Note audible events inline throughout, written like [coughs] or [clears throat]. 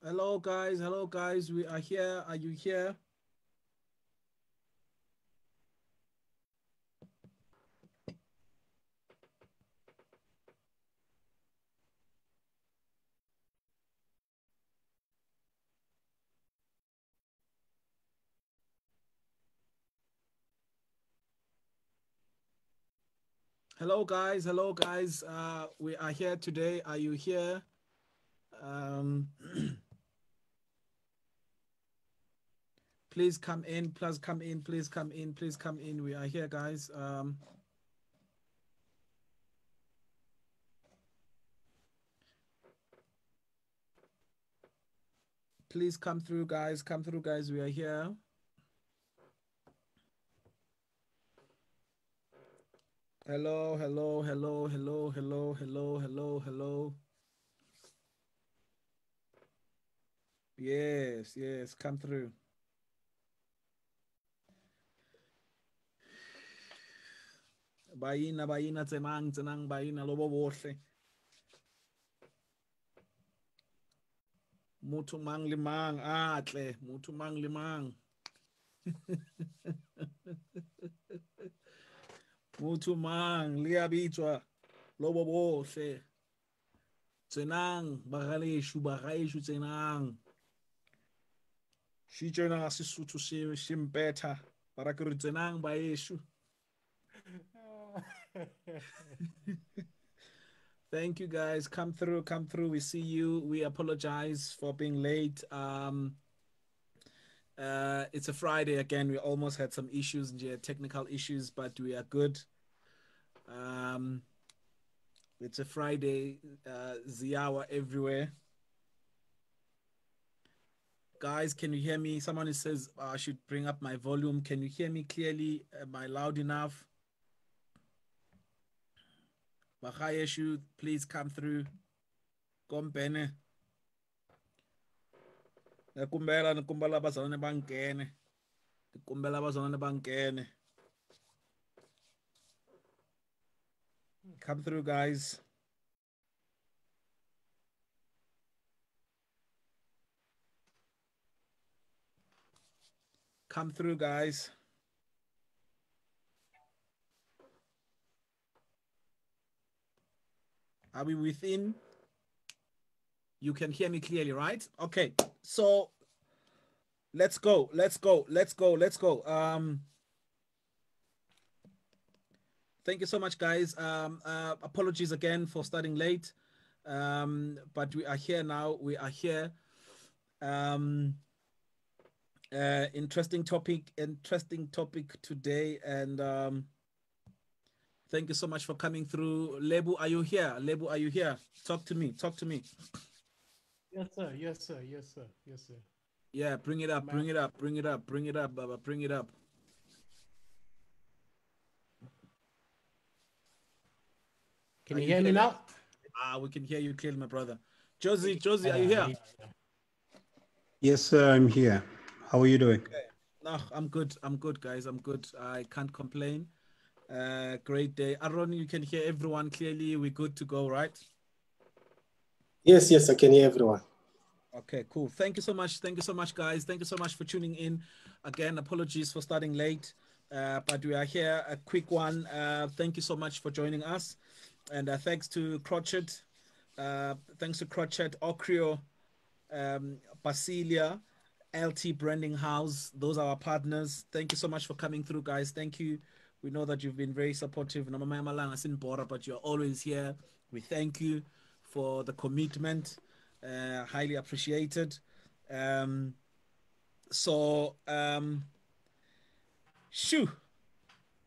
Hello, guys. Hello, guys. We are here. Are you here? Hello, guys. Hello, guys. Uh, we are here today. Are you here? Um, [clears throat] please come in. Please come in. Please come in. Please come in. We are here, guys. Um, please come through, guys. Come through, guys. We are here. Hello, hello, hello, hello, hello, hello, hello, hello. Yes, yes, come through. Baina, baina, tsenang, tsenang, baina, lobo bohle. Motho mang le mang, atle, motho mang le mang. [laughs] motho mang le a bitswa lobo bohle. Tsenang, bagaleshu, bagaeshu, tsenang. Shi tjena ga Sesotho se se mpetha. Bara ke re tsenang baeshu. [laughs] Thank you guys. Come through, come through. We see you. We apologize for being late. Um uh it's a Friday again. We almost had some issues, technical issues, but we are good. Um it's a Friday, uh Ziawa everywhere. Guys, can you hear me? Someone says uh, I should bring up my volume. Can you hear me clearly? Am I loud enough? Bakayeshu, please come through. Kompene. Nakumbela nakumbela bazalwane bangene. Kumbela bazalwane bangene. Come through guys. Come through guys. Are we within? You can hear me clearly, right? Okay. So let's go. Let's go. Let's go. Let's go. Um Thank you so much guys. Um uh, apologies again for starting late. Um but we are here now. We are here. Um uh interesting topic interesting topic today and um Thank you so much for coming through. Lebo, are you here? Lebo, are you here? Talk to me. Talk to me. Yes, sir. Yes, sir. Yes, sir. Yes, sir. Yeah, bring it up. Bring it up. Bring it up. Bring it up, Baba. Bring it up. Can Are you you hear me now? Ah, we can hear you clearly, my brother. Josie, Josie, are you here? Yes, sir, I'm here. How are you doing? No, I'm good. I'm good, guys. I'm good. I can't complain. Uh, great day. Aaron, you can hear everyone clearly. We're good to go, right? Yes, yes, I can hear everyone. Okay, cool. Thank you so much. Thank you so much, guys. Thank you so much for tuning in. Again, apologies for starting late, uh, but we are here. A quick one. Uh, thank you so much for joining us, and uh, thanks to Crotchet. Uh, thanks to Crotchet, Ocrio, um, Basilia, LT Branding House. Those are our partners. Thank you so much for coming through, guys. Thank you. We know that you've been very supportive. But you're always here. We thank you for the commitment. Uh, highly appreciated. Um, so, um, shoo,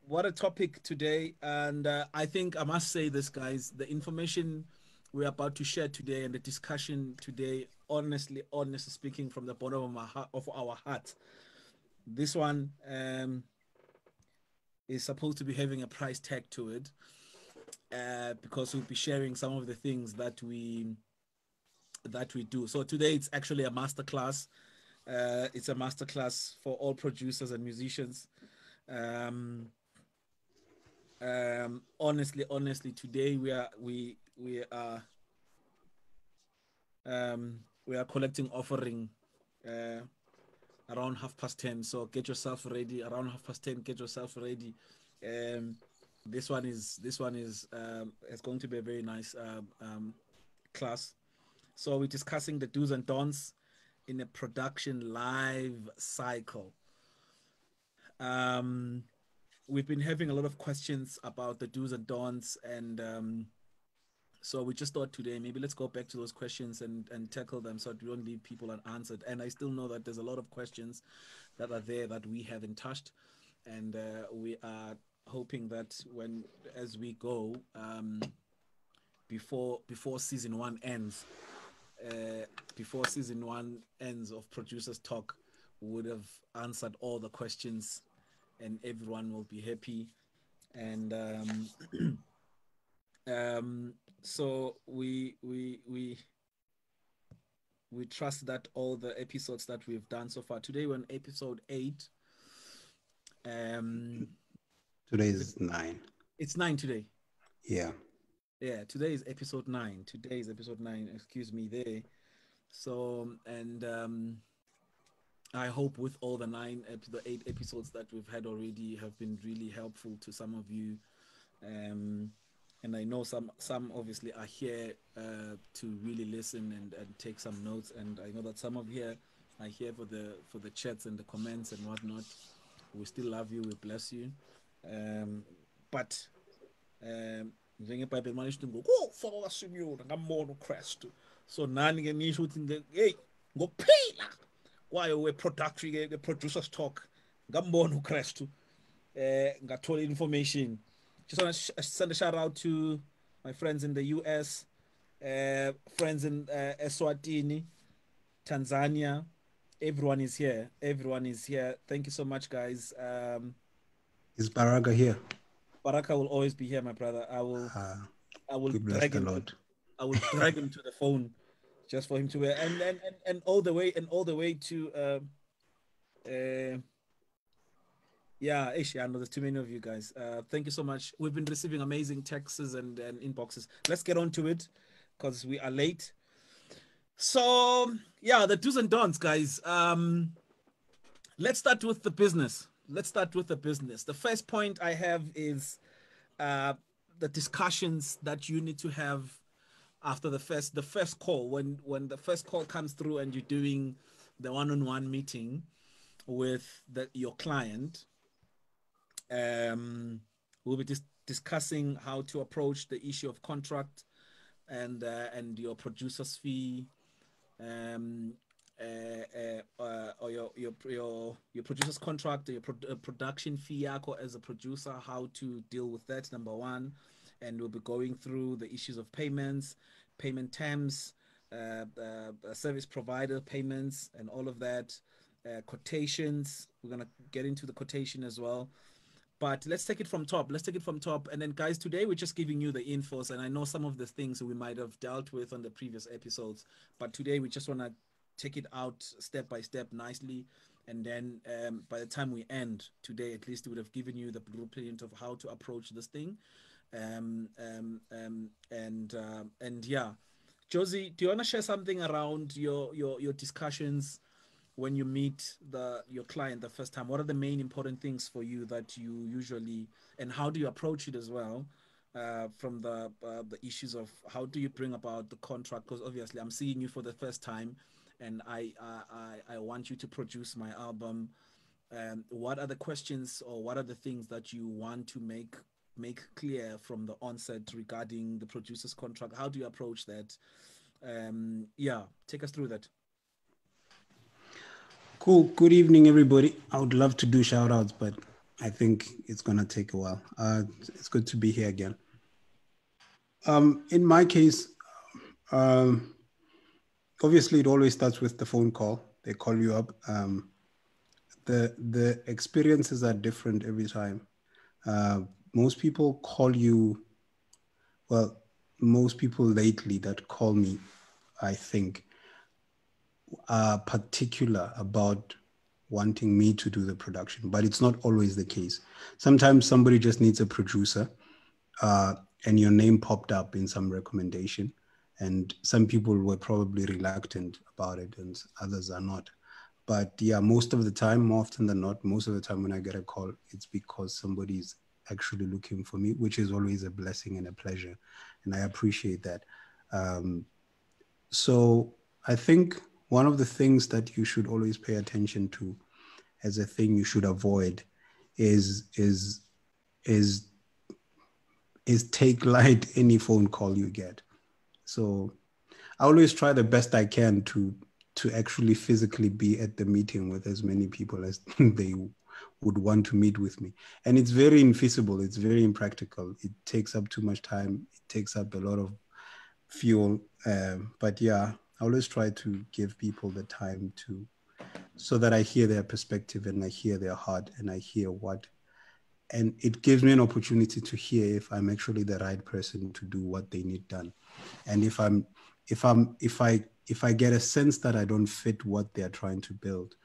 what a topic today. And uh, I think I must say this, guys, the information we're about to share today and the discussion today, honestly, honestly speaking, from the bottom of, my heart, of our heart, this one um, is supposed to be having a price tag to it uh, because we'll be sharing some of the things that we that we do. So today it's actually a masterclass. Uh, it's a masterclass for all producers and musicians. Um, um, honestly, honestly, today we are we we are um, we are collecting offering uh, around half past 10 so get yourself ready. Around half past 10 get yourself ready. Um, this one is this one is um, it's going to be a very nice um, um, class. So we're discussing the do's and don'ts in a production live cycle. Um, we've been having a lot of questions about the do's and don'ts and um, so we just thought today maybe let's go back to those questions and and tackle them so that we don't leave people unanswered. And i still know that there's a lot of questions that are there that we haven't touched. And uh, we are hoping that when as we go um, before before season one ends uh, before season one ends of producers talk would have answered all the questions and everyone will be happy. And um, [clears throat] um, so we we we we trust that all the episodes that we've done so far. Today we're on episode eight. Um today is nine. It's nine today. Yeah. Yeah today is episode nine. Today is episode nine. Excuse me there. So and um i hope with all the nine the eight episodes that we've had already have been really helpful to some of you. Um and I know some some obviously are here uh, to really listen and, and take some notes. And I know that some of you are here for the for the chats and the comments and whatnot. We still love you. We bless you. Um, but um, njengebhayibheli manje ukuthi ngokufaka kasimyoni ngambona ukristu so nani ke nisho ukuthi hey ngokuphila kwayo we-production ke producers talk ngambona ukristu eh ngathola information just want to sh- send a shout out to my friends in the US, uh, friends in uh, Eswatini, Tanzania. Everyone is here. Everyone is here. Thank you so much, guys. Um, is Baraka here? Baraka will always be here, my brother. I will. Uh, I will drag him. Lord. I will drag him to the phone, just for him to wear, and and, and, and all the way and all the way to. Uh, uh, yeah, Ish, I know there's too many of you guys. Uh, thank you so much. We've been receiving amazing texts and, and inboxes. Let's get on to it because we are late. So, yeah, the do's and don'ts, guys. Um, let's start with the business. Let's start with the business. The first point I have is uh, the discussions that you need to have after the first the first call when when the first call comes through and you're doing the one-on-one meeting with the, your client um, we'll be dis- discussing how to approach the issue of contract and uh, and your producer's fee, um, uh, uh, uh or your your your your producer's contract, your pro- uh, production fee or as a producer, how to deal with that. Number one, and we'll be going through the issues of payments, payment terms, uh, service provider payments, and all of that. quotations. We're gonna get into the quotation as well but let's take it from top. Let's take it from top. And then guys today we're just giving you the infos. And i know some of the things we might have dealt with on the previous episodes. But today we just want to take it out step by step nicely. And then um, by the time we end today at least we would have given you the blueprint of how to approach this thing. Um, um, um, and uh, and yeah. Josie do you want to share something around your your your discussions when you meet the your client the first time what are the main important things for you that you usually and how do you approach it as well uh, from the uh, the issues of how do you bring about the contract? Because obviously i'm seeing you for the first time and I, I i want you to produce my album. Um, what are the questions or what are the things that you want to make make clear from the onset regarding the producer's contract? How do you approach that? Um, yeah take us through that Cool. Good evening, everybody. I would love to do shout outs, but I think it's going to take a while. Uh, it's good to be here again. Um, in my case, um, obviously, it always starts with the phone call. They call you up. Um, the the experiences are different every time. Uh, most people call you. Well, most people lately that call me, I think, are particular about wanting me to do the production, but it's not always the case. Sometimes somebody just needs a producer, uh, and your name popped up in some recommendation, and some people were probably reluctant about it and others are not but yeah most of the time more often than not most of the time when i get a call it's because somebody's actually looking for me which is always a blessing and a pleasure and i appreciate that um, so i think one of the things that you should always pay attention to as a thing you should avoid is is is is take light [laughs] any phone call you get so I always try the best I can to to actually physically be at the meeting with as many people as [laughs] they would want to meet with me. And it's very infeasible. It's very impractical. It takes up too much time. It takes up a lot of fuel. Um, but yeah, I always try to give people the time to, so that I hear their perspective and I hear their heart and I hear what and it gives me an opportunity to hear if i'm actually the right person to do what they need done. And if i'm if i'm if i if i get a sense that i don't fit what they're trying to build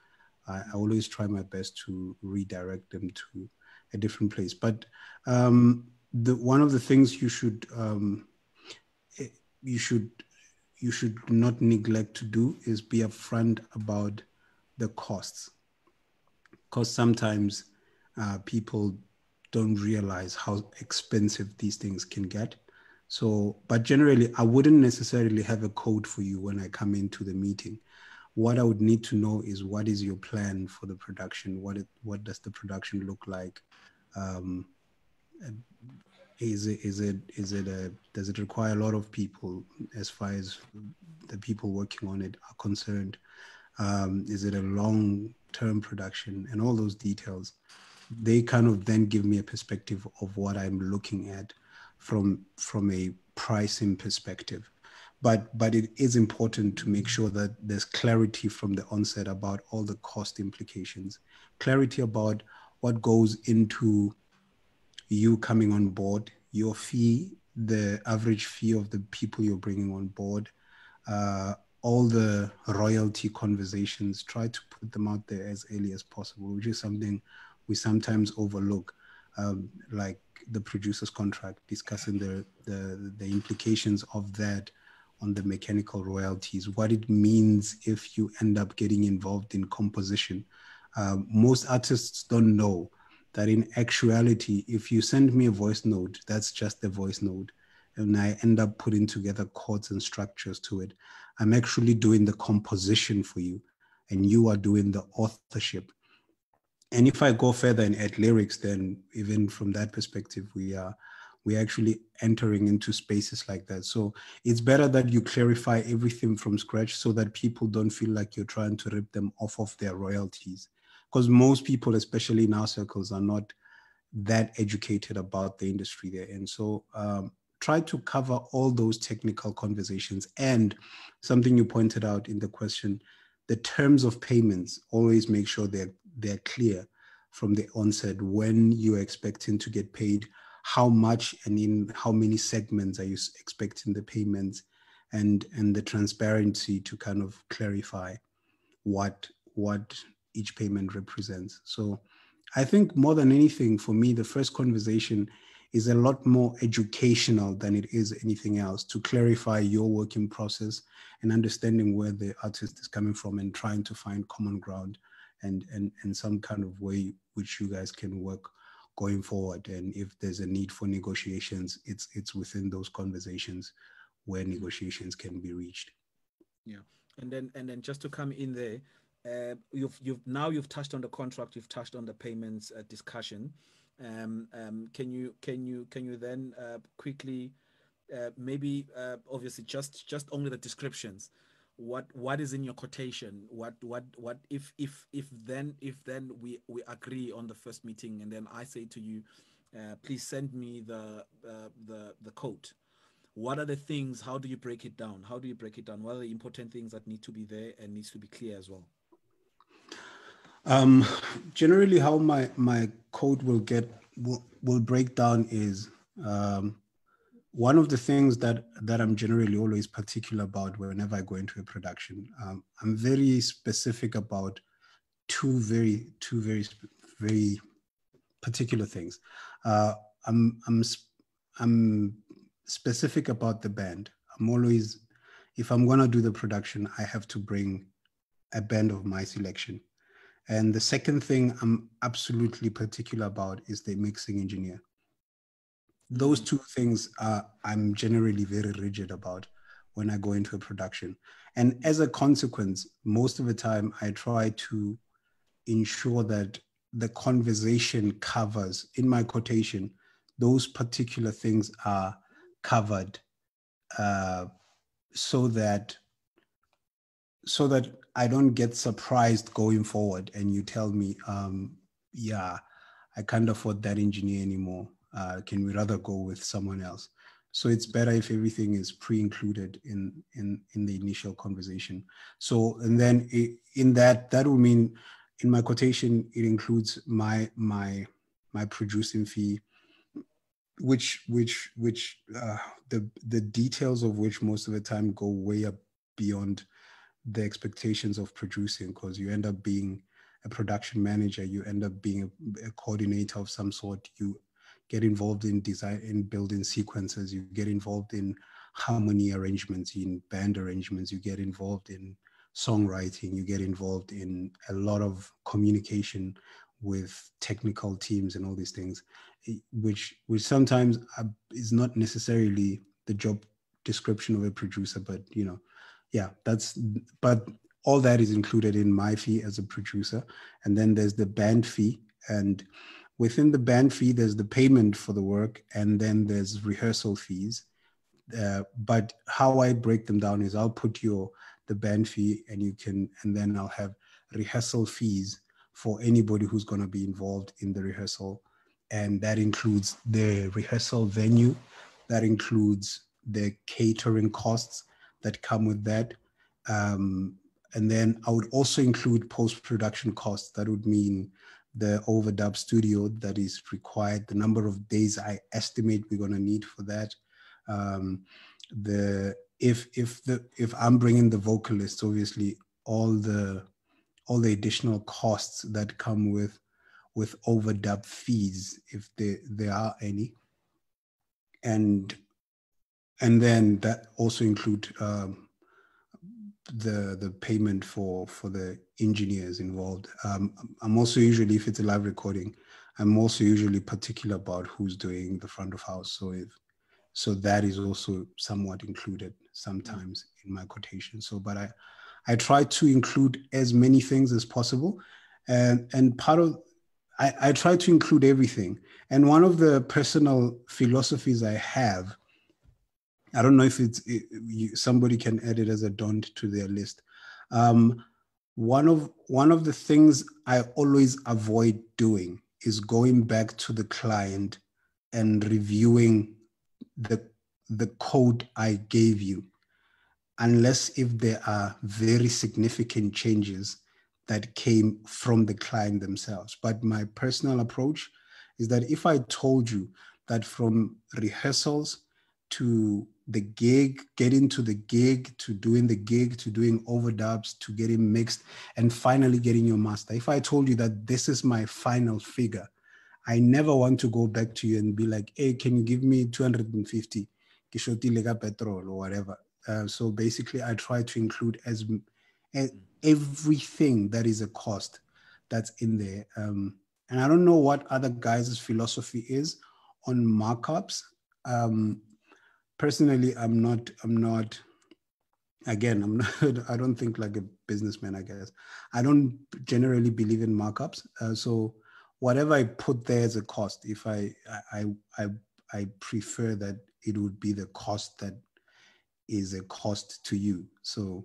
i, I always try my best to redirect them to a different place. But um, the one of the things you should um, eh, you should you should not neglect to do is be upfront about the costs because sometimes uh, people don't realize how expensive these things can get. So, but generally, I wouldn't necessarily have a code for you when I come into the meeting. What I would need to know is what is your plan for the production? What it, what does the production look like? Um, is it is it is it a does it require a lot of people as far as the people working on it are concerned? Um, is it a long term production and all those details? they kind of then give me a perspective of what I'm looking at from from a pricing perspective. But but it is important to make sure that there's clarity from the onset about all the cost implications, clarity about what goes into you coming on board, your fee, the average fee of the people you're bringing on board, uh, all the royalty conversations. Try to put them out there as early as possible, which is something we sometimes overlook, um, like the producer's contract, discussing the, the, the implications of that on the mechanical royalties, what it means if you end up getting involved in composition. Um, most artists don't know that in actuality, if you send me a voice note, that's just a voice note, and I end up putting together chords and structures to it, I'm actually doing the composition for you, and you are doing the authorship and if I go further and add lyrics, then even from that perspective, we are we're actually entering into spaces like that. So it's better that you clarify everything from scratch so that people don't feel like you're trying to rip them off of their royalties. Because most people, especially in our circles, are not that educated about the industry they're in. So um, try to cover all those technical conversations. And something you pointed out in the question, the terms of payments, always make sure they're they're clear from the onset when you're expecting to get paid, how much and in how many segments are you expecting the payments, and and the transparency to kind of clarify what what each payment represents. So I think more than anything for me, the first conversation is a lot more educational than it is anything else to clarify your working process and understanding where the artist is coming from and trying to find common ground and and and some kind of way which you guys can work going forward. And if there's a need for negotiations it's it's within those conversations where negotiations can be reached. Yeah. And then and then just to come in there uh, you've you've now you've touched on the contract you've touched on the payments uh, discussion. Um, um, can you can you can you then uh, quickly uh, maybe uh, obviously just just only the descriptions. What what is in your quotation? What what what if if if then if then we we agree on the first meeting and then i say to you please send me the the the code what are the things how do you break it down? How do you break it down? What are the important things that need to be there and needs to be clear as well um generally how my my code will get will, will break down is um one of the things that that I'm generally always particular about whenever I go into a production, um, I'm very specific about two very two very very particular things. Uh, I'm I'm I'm specific about the band. I'm always if I'm gonna do the production, I have to bring a band of my selection. And the second thing I'm absolutely particular about is the mixing engineer. Those two things are I'm generally very rigid about when I go into a production. And as a consequence, most of the time I try to ensure that the conversation covers in my quotation those particular things are covered uh, so that so that I don't get surprised going forward and you tell me, um, yeah, I can't afford that engineer anymore. Uh, can we rather go with someone else? So it's better if everything is pre-included in in in the initial conversation. So and then it, in that that will mean in my quotation it includes my my my producing fee, which which which uh, the the details of which most of the time go way up beyond the expectations of producing because you end up being a production manager you end up being a, a, coordinator of some sort you get involved in design in building sequences you get involved in harmony arrangements in band arrangements you get involved in songwriting you get involved in a lot of communication with technical teams and all these things which which sometimes uh, is not necessarily the job description of a producer but you know yeah that's but all that is included in my fee as a producer. And then there's the band fee. And within the band fee there's the payment for the work and then there's rehearsal fees. Uh, but how i break them down is i'll put your the band fee and you can and then i'll have rehearsal fees for anybody who's going to be involved in the rehearsal. And that includes the rehearsal venue, that includes the catering costs that come with that. Um, and then I would also include post production costs. That would mean the overdub studio that is required, the number of days I estimate we're going to need for that. Um, the if if the if I'm bringing the vocalist, obviously all the all the additional costs that come with with overdub fees if there, there are any. And and then that also include um, the the payment for for the engineers involved. Um, I'm also usually if it's a live recording, I'm also usually particular about who's doing the front of house. So if so that is also somewhat included sometimes in my quotation. So but I I try to include as many things as possible. And and part of I, I try to include everything. And one of the personal philosophies I have, I don't know if it's it, you, somebody can add it as a don't to their list. Um, one of one of the things I always avoid doing is going back to the client and reviewing the the code I gave you, unless if there are very significant changes that came from the client themselves. But my personal approach is that if I told you that from rehearsals to the gig, getting to the gig, to doing the gig, to doing overdubs, to getting mixed, and finally getting your master, if I told you that this is my final figure, I never want to go back to you and be like, hey, can you give me 250 kishoti lega petrol or whatever? Uh, so basically, I try to include as, as everything that is a cost that's in there. Um, and I don't know what other guys' philosophy is on markups. Um, personally, I'm not. I'm not. Again, I'm [laughs] not. I don't think like a businessman. I guess I don't generally believe in markups. Uh, so whatever I put there as a cost, if I I I I prefer that it would be the cost that is a cost to you. So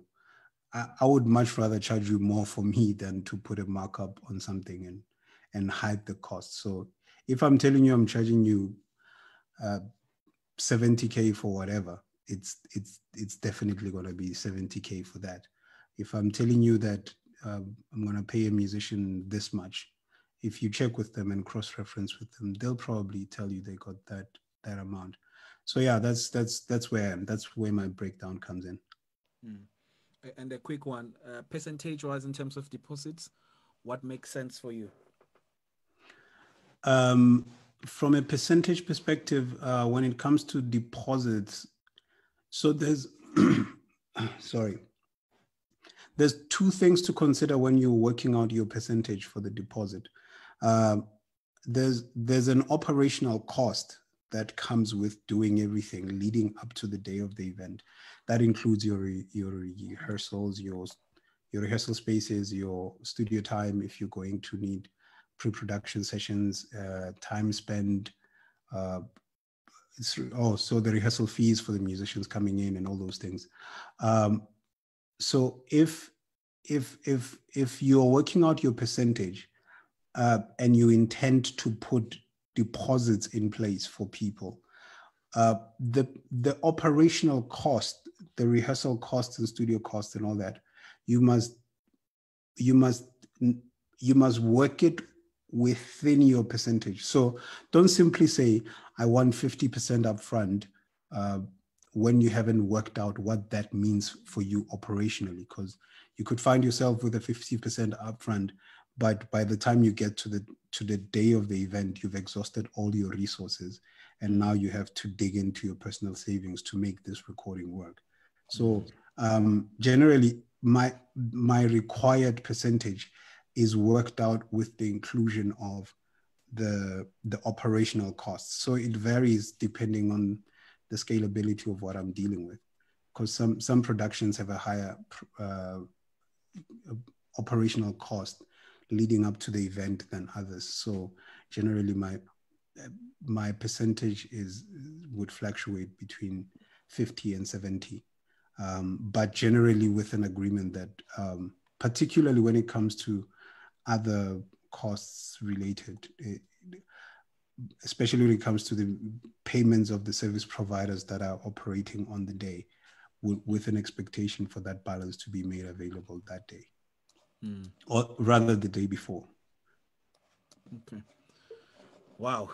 I, I would much rather charge you more for me than to put a markup on something and and hide the cost. So if I'm telling you I'm charging you uh, 70k for whatever, it's it's it's definitely going to be 70k for that. If I'm telling you that um, I'm going to pay a musician this much, if you check with them and cross-reference with them, they'll probably tell you they got that that amount. So yeah, that's that's that's where. That's where my breakdown comes in. Mm and a quick one uh, percentage wise in terms of deposits what makes sense for you um, from a percentage perspective uh, when it comes to deposits so there's [clears throat] sorry. There's two things to consider when you're working out your percentage for the deposit. Um, there's there's an operational cost that comes with doing everything leading up to the day of the event. That includes your your rehearsals, your your rehearsal spaces, your studio time if you're going to need pre-production sessions, uh, time spent. Uh, oh, so the rehearsal fees for the musicians coming in and all those things. Um, so if if if if you're working out your percentage uh, and you intend to put deposits in place for people, uh, the the operational cost, the rehearsal costs and studio costs and all that, you must you must you must work it within your percentage. So don't simply say I want 50% upfront uh, when you haven't worked out what that means for you operationally, because you could find yourself with a 50% upfront but by the time you get to the to the day of the event you've exhausted all your resources and now you have to dig into your personal savings to make this recording work so um, generally my my required percentage is worked out with the inclusion of the the operational costs. So it varies depending on the scalability of what i'm dealing with. Because some some productions have a higher uh, operational cost leading up to the event than others. So generally, my my percentage is would fluctuate between 50 and 70, um, but generally with an agreement that, um, particularly when it comes to other costs related, eh, especially when it comes to the payments of the service providers that are operating on the day, with, with an expectation for that balance to be made available that day mm. or rather the day before. Okay. Wow.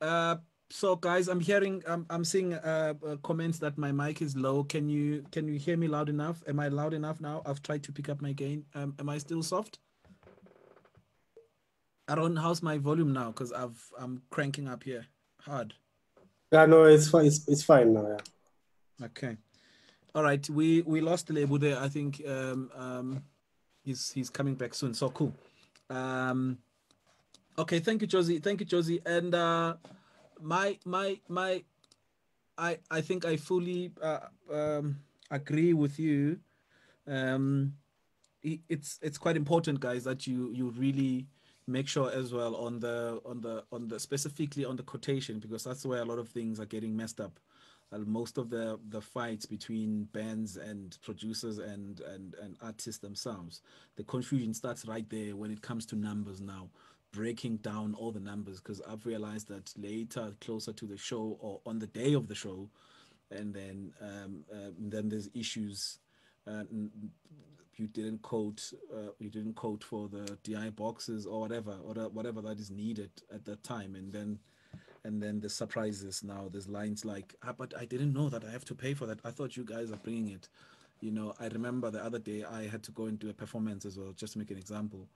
Uh, so guys, I'm hearing, I'm, I'm seeing uh, uh, comments that my mic is low. Can you can you hear me loud enough? Am I loud enough now? I've tried to pick up my gain. Um, am I still soft? Aaron, how's my volume now? Because I've I'm cranking up here hard. Yeah, no, it's fine. It's, it's fine now. Yeah. Okay. All right. We we lost the label there. I think um, um, he's he's coming back soon. So cool. Um, okay, thank you, Josie. Thank you, Josie. And uh, my my my, I I think I fully uh, um, agree with you. Um, it's it's quite important, guys, that you you really make sure as well on the on the on the specifically on the quotation because that's where a lot of things are getting messed up. Uh, most of the the fights between bands and producers and and and artists themselves the confusion starts right there when it comes to numbers now breaking down all the numbers because i've realized that later closer to the show or on the day of the show and then um, uh, then there's issues uh, you didn't quote uh, you didn't quote for the di boxes or whatever or whatever that is needed at that time. And then and then the surprises now there's lines like ah, but i didn't know that i have to pay for that. I thought you guys are bringing it. You know i remember the other day i had to go and do a performance as well just to make an example.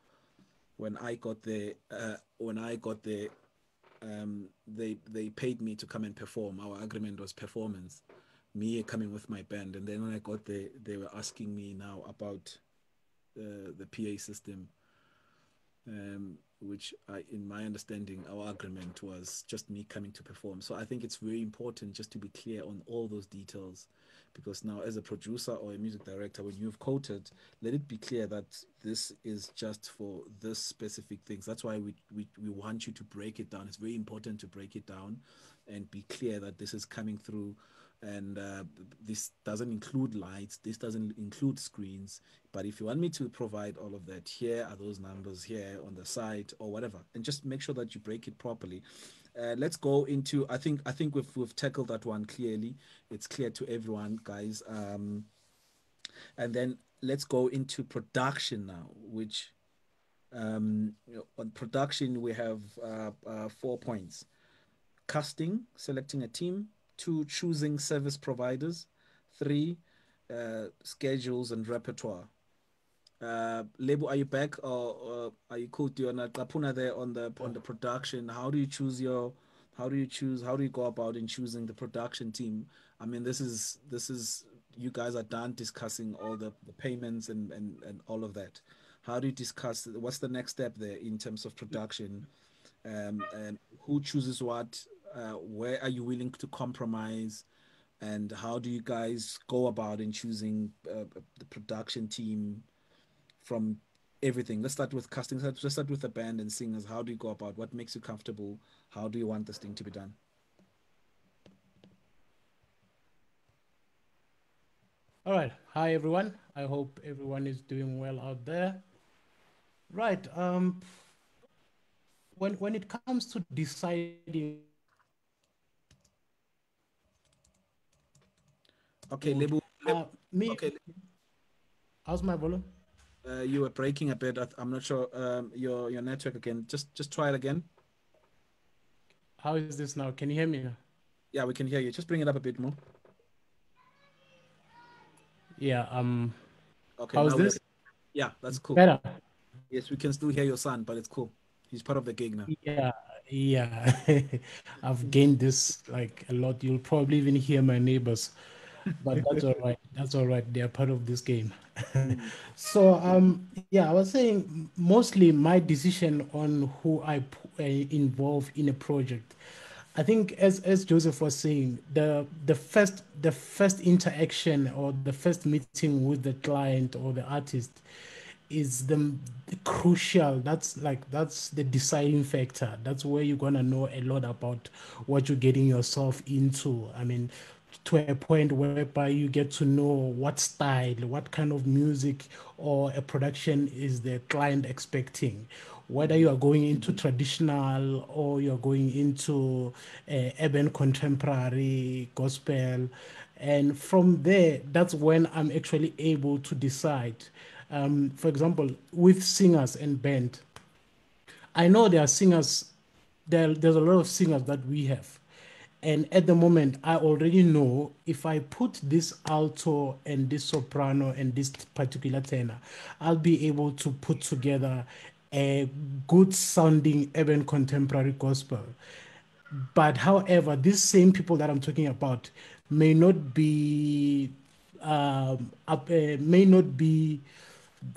When i got the uh, when i got the um, they they paid me to come and perform. Our agreement was performance me coming with my band and then when i got there they were asking me now about uh, the pa system um, which I, in my understanding, our agreement was just me coming to perform. So I think it's very important just to be clear on all those details, because now as a producer or a music director, when you've quoted, let it be clear that this is just for this specific things. That's why we, we, we want you to break it down. It's very important to break it down and be clear that this is coming through and uh, this doesn't include lights this doesn't include screens but if you want me to provide all of that here are those numbers here on the site or whatever and just make sure that you break it properly. Uh, let's go into i think i think we've, we've tackled that one clearly. It's clear to everyone guys. Um, and then let's go into production now which um, on production we have uh, uh four points. Casting selecting a team Two, choosing service providers. Three, uh, schedules and repertoire. Uh, Lebo, are you back or, or are you cool? Do you want to there on the on the production? How do you choose your? How do you choose? How do you go about in choosing the production team? I mean, this is this is you guys are done discussing all the, the payments and, and and all of that how do you discuss what's the next step there in terms of production um, and who chooses what uh, where are you willing to compromise and how do you guys go about in choosing uh, the production team from everything let's start with casting let's start with the band and singers how do you go about what makes you comfortable how do you want this thing to be done All right. Hi, everyone. I hope everyone is doing well out there. Right. Um, when when it comes to deciding. Okay, Lebo. Uh, me. Okay. How's my volume? Uh, you were breaking a bit. I- I'm not sure. Um, your your network again. Just just try it again. How is this now? Can you hear me? Yeah, we can hear you. Just bring it up a bit more. Yeah. Um. Okay. How's this? Yeah, that's cool. Better. Yes, we can still hear your son, but it's cool. He's part of the gig now. Yeah. Yeah. [laughs] I've gained this like a lot. You'll probably even hear my neighbors, but [laughs] that's all right. That's all right. They are part of this game. [laughs] so um yeah i was saying mostly my decision on who i uh, involve in a project i think as as joseph was saying the the first the first interaction or the first meeting with the client or the artist is the, the crucial that's like that's the deciding factor that's where you're going to know a lot about what you're getting yourself into i mean to a point whereby you get to know what style what kind of music or a production is the client expecting. Whether you are going into traditional or you're going into uh, urban contemporary gospel. And from there that's when i'm actually able to decide. Um, for example with singers and band i know there are singers there, there's a lot of singers that we have and at the moment i already know if i put this alto and this soprano and this particular tenor i'll be able to put together a good sounding urban contemporary gospel. But however these same people that i'm talking about may not be um, up, uh, may not be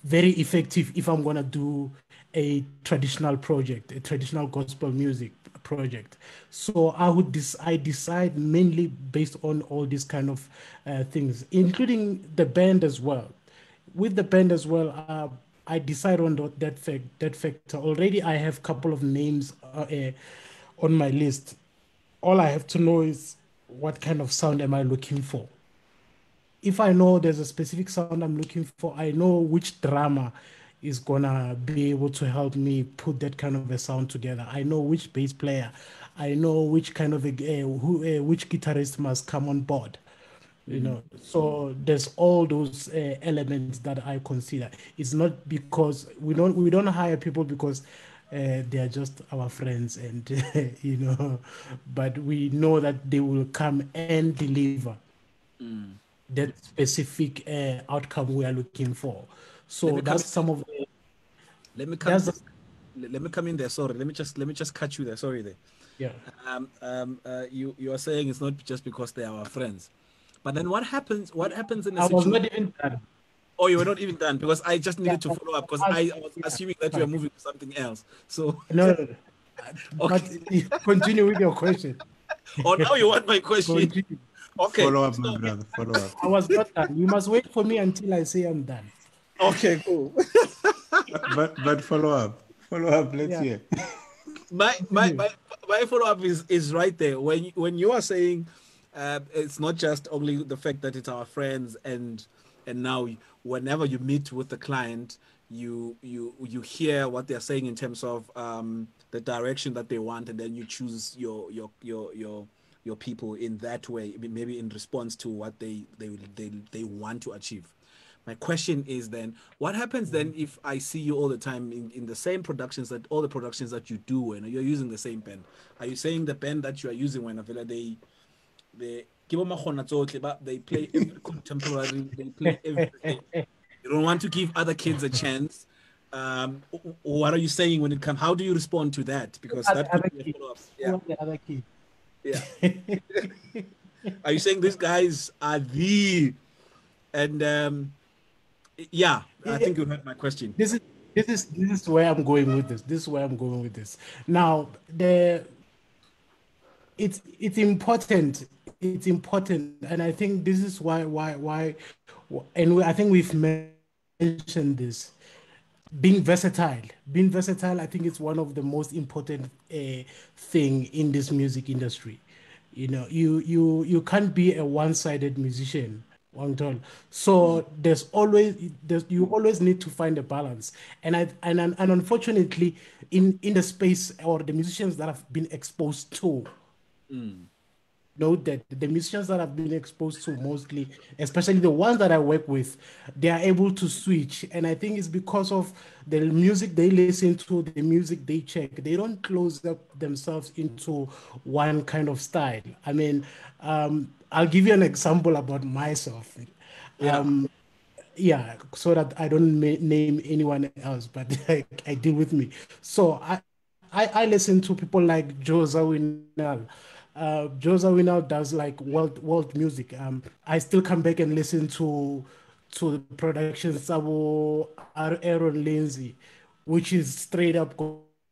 very effective if i'm going to do a traditional project a traditional gospel music project. So i would dis- i decide mainly based on all these kind of uh, things including the band as well. With the band as well uh, i decide on the, that fact that factor. Already i have a couple of names uh, uh, on my list. All i have to know is what kind of sound am i looking for. If I know there's a specific sound I'm looking for, I know which drama is gonna be able to help me put that kind of a sound together. I know which bass player, I know which kind of a uh, who uh, which guitarist must come on board. You know, so there's all those uh, elements that I consider. It's not because we don't we don't hire people because uh, they are just our friends and [laughs] you know, but we know that they will come and deliver that specific uh, outcome we are looking for. So Let me come that's some of the Let me come. That's- let let me come in there. Sorry. Let me just let me just cut you there. Sorry there. yeah. um, um, uh, you you are saying it's not just because they are our friends, but then what happens? What happens in a I was situation? not even done. Oh, you were not even done because I just needed to follow up because I, I was Yeah. assuming that you were moving to something else. So, No, no, no. [laughs] But continue with your question. [laughs] oh, now you want my question? Continue. Okay. Follow up, so- my brother. Follow up. I was not done. You must wait for me until I say I'm done. Okay, cool. [laughs] but but follow up. Follow up. Let's Yeah. hear. my my my, my follow up is is right there when you, when you are saying uh, it's not just only the fact that it's our friends and and now whenever you meet with the client you you you hear what they're saying in terms of um, the direction that they want and then you choose your your your your your people in that way maybe in response to what they they they, they want to achieve my question is then, what happens then if I see you all the time in, in the same productions that all the productions that you do and you're using the same pen? Are you saying the pen that you are using when Avila they they give them a they play every [laughs] contemporary, they play everything. You don't want to give other kids a chance. Um, what are you saying when it comes? How do you respond to that? Because As that could other be a follow-up. Yeah, are the other kid? yeah. [laughs] Are you saying these guys are the And um, yeah, I think you heard my question. This is this is this is where I'm going with this. This is where I'm going with this. Now the it's it's important. It's important, and I think this is why why why, and I think we've mentioned this. Being versatile, being versatile, I think it's one of the most important uh, thing in this music industry. You know, you you you can't be a one-sided musician one turn. So there's always there's you always need to find a balance. And I and and unfortunately, in in the space or the musicians that have been exposed to, mm know that the musicians that I've been exposed to mostly, especially the ones that I work with, they are able to switch. And I think it's because of the music they listen to, the music they check. They don't close up themselves into one kind of style. I mean, um, I'll give you an example about myself. Yeah. Um, yeah, so that I don't ma- name anyone else, but [laughs] I, I deal with me. So I, I, I listen to people like Joe Zawinul uh, Joe Zawinul does like world world music. Um, I still come back and listen to to the production Sabo Aaron Lindsey, which is straight up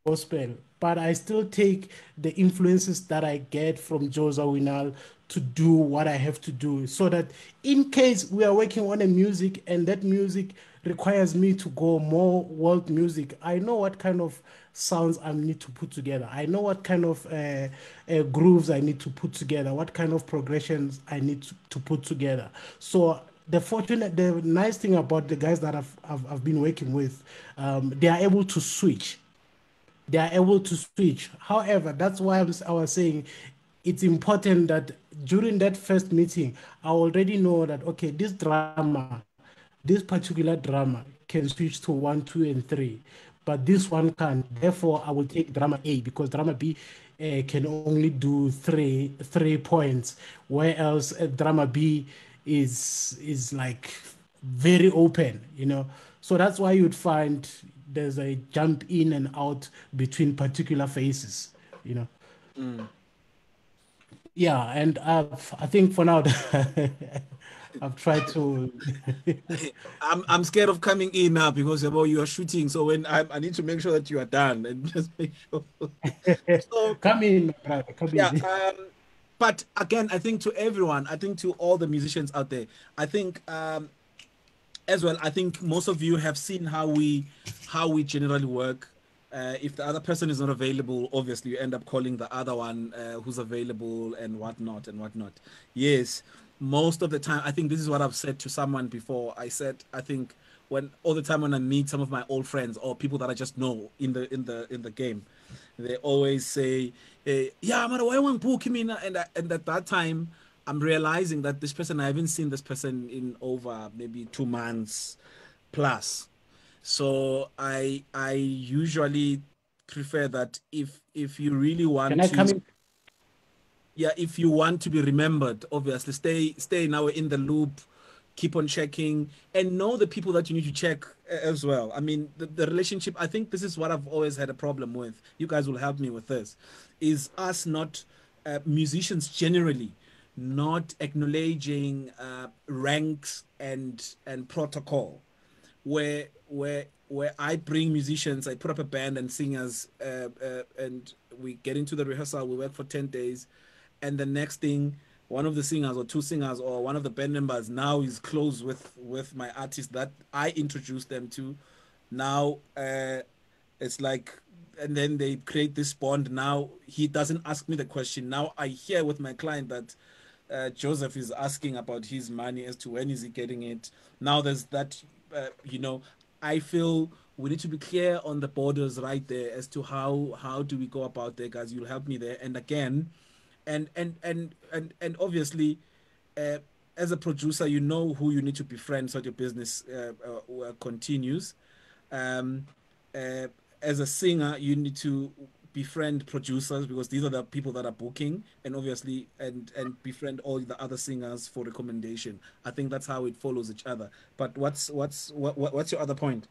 gospel. But I still take the influences that I get from Joe Zawinul to do what I have to do, so that in case we are working on a music and that music requires me to go more world music, I know what kind of sounds I need to put together. I know what kind of uh, uh, grooves I need to put together, what kind of progressions I need to, to put together. So the fortunate, the nice thing about the guys that I've, I've, I've been working with, um, they are able to switch. They are able to switch. However, that's why I'm, I was saying it's important that during that first meeting, I already know that, okay, this drama, this particular drama can switch to one, two, and three but this one can. Therefore, I will take drama A because drama B uh, can only do three three points, whereas uh, drama B is is like very open, you know. So that's why you'd find there's a jump in and out between particular phases, you know. Mm. Yeah, and I've, I think for now [laughs] I've tried to. [laughs] I'm I'm scared of coming in now because well, you are shooting. So when I, I need to make sure that you are done and [laughs] just make sure. so come in, brother. Come yeah, in. [laughs] Um, but again, I think to everyone, I think to all the musicians out there, I think um, as well. I think most of you have seen how we how we generally work. Uh, if the other person is not available, obviously you end up calling the other one uh, who's available and whatnot and whatnot. Yes, most of the time i think this is what i've said to someone before i said i think when all the time when i meet some of my old friends or people that i just know in the in the in the game they always say hey, yeah man why won't book him in and, and at that time i'm realizing that this person i haven't seen this person in over maybe two months plus so i i usually prefer that if if you really want Can I to come in? Yeah, if you want to be remembered, obviously stay stay now in the loop, keep on checking, and know the people that you need to check as well. I mean, the, the relationship. I think this is what I've always had a problem with. You guys will help me with this. Is us not uh, musicians generally not acknowledging uh, ranks and and protocol, where where where I bring musicians, I put up a band and singers, uh, uh, and we get into the rehearsal. We work for ten days and the next thing one of the singers or two singers or one of the band members now is close with with my artist that I introduced them to. Now uh, it's like, and then they create this bond. Now he doesn't ask me the question. Now I hear with my client that uh, Joseph is asking about his money as to when is he getting it. Now there's that, uh, you know, I feel we need to be clear on the borders right there as to how how do we go about there, guys. You'll help me there. And again, and and and and and obviously uh, as a producer you know who you need to befriend so that your business uh, uh, uh continues. Um, uh, as a singer you need to befriend producers because these are the people that are booking and obviously and and befriend all the other singers for recommendation. I think that's how it follows each other. But what's what's what, what's your other point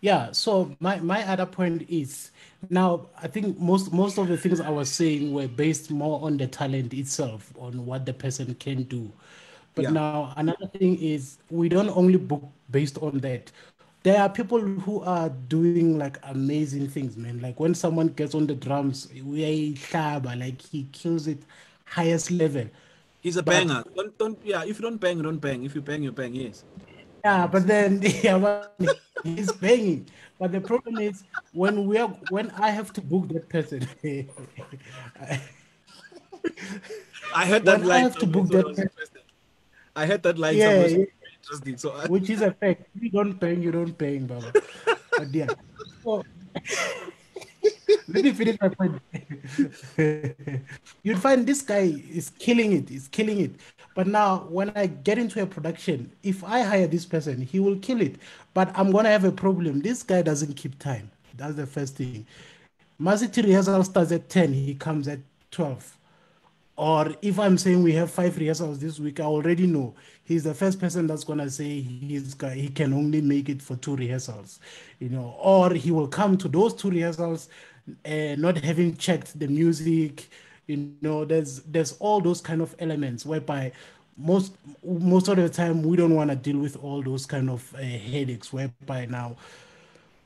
yeah. So my my other point is now I think most most of the things I was saying were based more on the talent itself, on what the person can do. But Yeah. now another thing is we don't only book based on that. There are people who are doing like amazing things, man. Like when someone gets on the drums, we like he kills it highest level. He's a But- banger. Don't, don't, yeah, if you don't bang, you don't bang. If you bang, you bang, yes. Yeah, but then [laughs] yeah, he's banging. But the problem is when we are when I have to book that person, [laughs] I heard that When I line. have to book I that was pe- interested. I heard that line Yeah, yeah. Interesting. So I, which is a fact. You don't bang, you don't bang, Baba. [laughs] But yeah. So, let me finish my point. You'd find this guy is killing it, is killing it. But now, when I get into a production, if I hire this person, he will kill it. But I'm gonna have a problem. This guy doesn't keep time. That's the first thing. Masity rehearsal starts at 10, he comes at 12 or if I'm saying we have five rehearsals this week, I already know he's the first person that's gonna say he's he can only make it for two rehearsals, you know, or he will come to those two rehearsals, uh, not having checked the music, you know. There's there's all those kind of elements whereby most most of the time we don't want to deal with all those kind of uh, headaches. Whereby now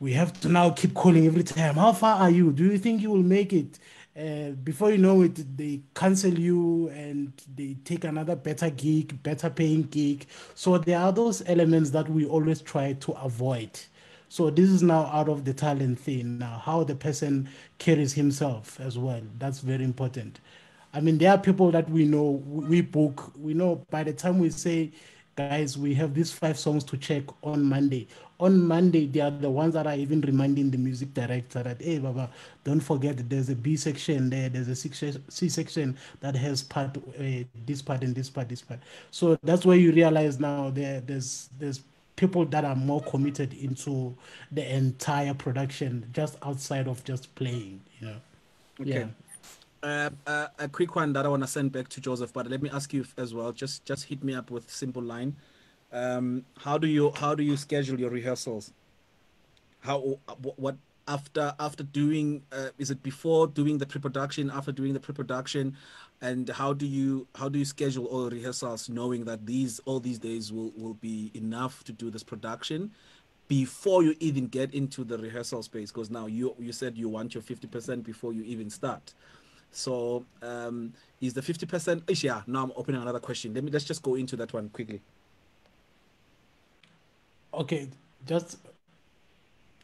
we have to now keep calling every time. How far are you? Do you think you will make it? Uh, before you know it, they cancel you and they take another better gig, better paying gig. So there are those elements that we always try to avoid. So this is now out of the talent thing. Now, how the person carries himself as well. That's very important. I mean, there are people that we know, we book, we know by the time we say, guys, we have these five songs to check on Monday. On Monday, they are the ones that are even reminding the music director that, hey, Baba, don't forget that there's a B section there, there's a C section that has part, uh, this part and this part, this part. So that's where you realize now there, there's there's people that are more committed into the entire production, just outside of just playing, you know. Okay. Uh, uh, a quick one that I want to send back to Joseph, but let me ask you as well. Just just hit me up with simple line. Um, how do you how do you schedule your rehearsals? How what, what after after doing uh, is it before doing the pre-production after doing the pre-production? And how do you how do you schedule all rehearsals knowing that these all these days will will be enough to do this production before you even get into the rehearsal space? Because now you you said you want your 50% before you even start. So um is the 50% Ish, yeah now i'm opening another question. Let me let's just go into that one quickly. Okay, just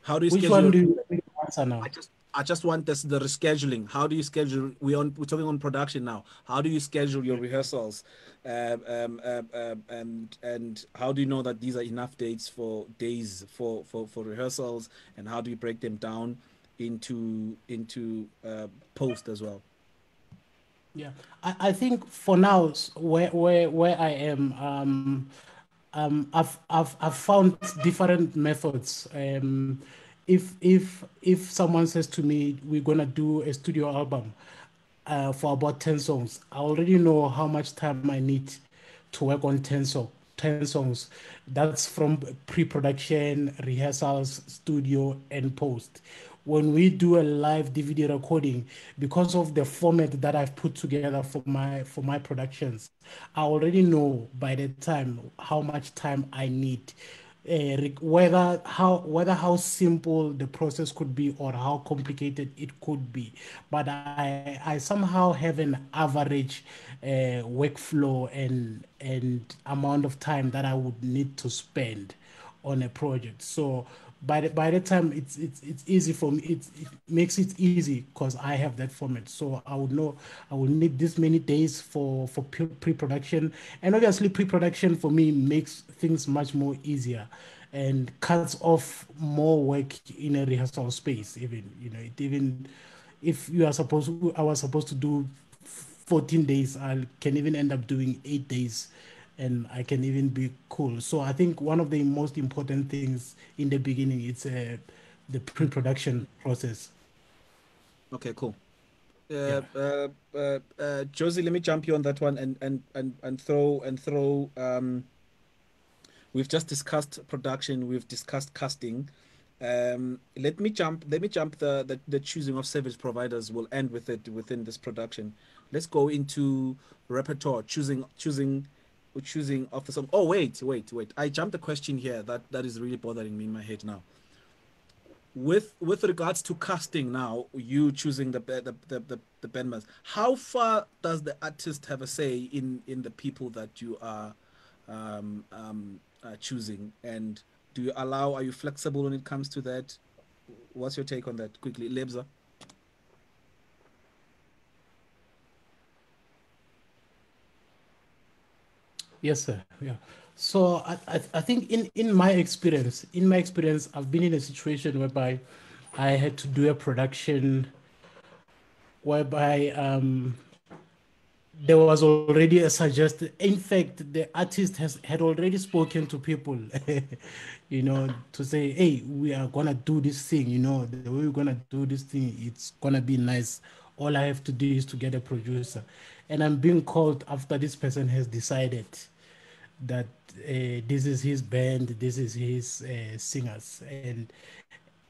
how do you which schedule one do you want me to answer now? I just I just want this the rescheduling. How do you schedule? We on we're talking on production now. How do you schedule your rehearsals, um, um, um, um, and and how do you know that these are enough dates for days for for for rehearsals? And how do you break them down into into uh, post as well? Yeah, I, I think for now, where where where I am, um, um, I've I've I've found different methods. Um, if if if someone says to me, we're gonna do a studio album, uh, for about ten songs, I already know how much time I need to work on 10 song 10 songs that's from pre-production rehearsals studio and post when we do a live dvd recording because of the format that i've put together for my for my productions i already know by the time how much time i need uh, whether how whether how simple the process could be or how complicated it could be. But i i somehow have an average uh, workflow and and amount of time that i would need to spend on a project. So by the, by the time it's it's it's easy for me it, it makes it easy because i have that format. So i would know i will need this many days for for pre- pre-production. And obviously pre-production for me makes things much more easier and cuts off more work in a rehearsal space even you know it even if you are supposed i was supposed to do 14 days i can even end up doing eight days and I can even be cool. So I think one of the most important things in the beginning it's uh, the pre-production process. Okay, cool. Uh, uh, uh, uh, Josie, let me jump you on that one and and and and throw and throw. Um, we've just discussed production. We've discussed casting. Um, let me jump. Let me jump the, the the choosing of service providers. will end with it within this production. Let's go into repertoire. Choosing choosing choosing of the song. Oh wait, wait, wait! I jumped a question here that that is really bothering me in my head now. With with regards to casting now, you choosing the the the the, the bandmates. How far does the artist have a say in in the people that you are um, um, uh, choosing? And do you allow? Are you flexible when it comes to that? What's your take on that? Quickly, Lebza. Yes, sir. Yeah. So I, I, I, think in, in my experience, in my experience, I've been in a situation whereby I had to do a production whereby um, there was already a suggested. In fact, the artist has had already spoken to people, [laughs] you know, to say, "Hey, we are gonna do this thing. You know, the way we're gonna do this thing, it's gonna be nice. All I have to do is to get a producer." And I'm being called after this person has decided that uh, this is his band, this is his uh, singers, and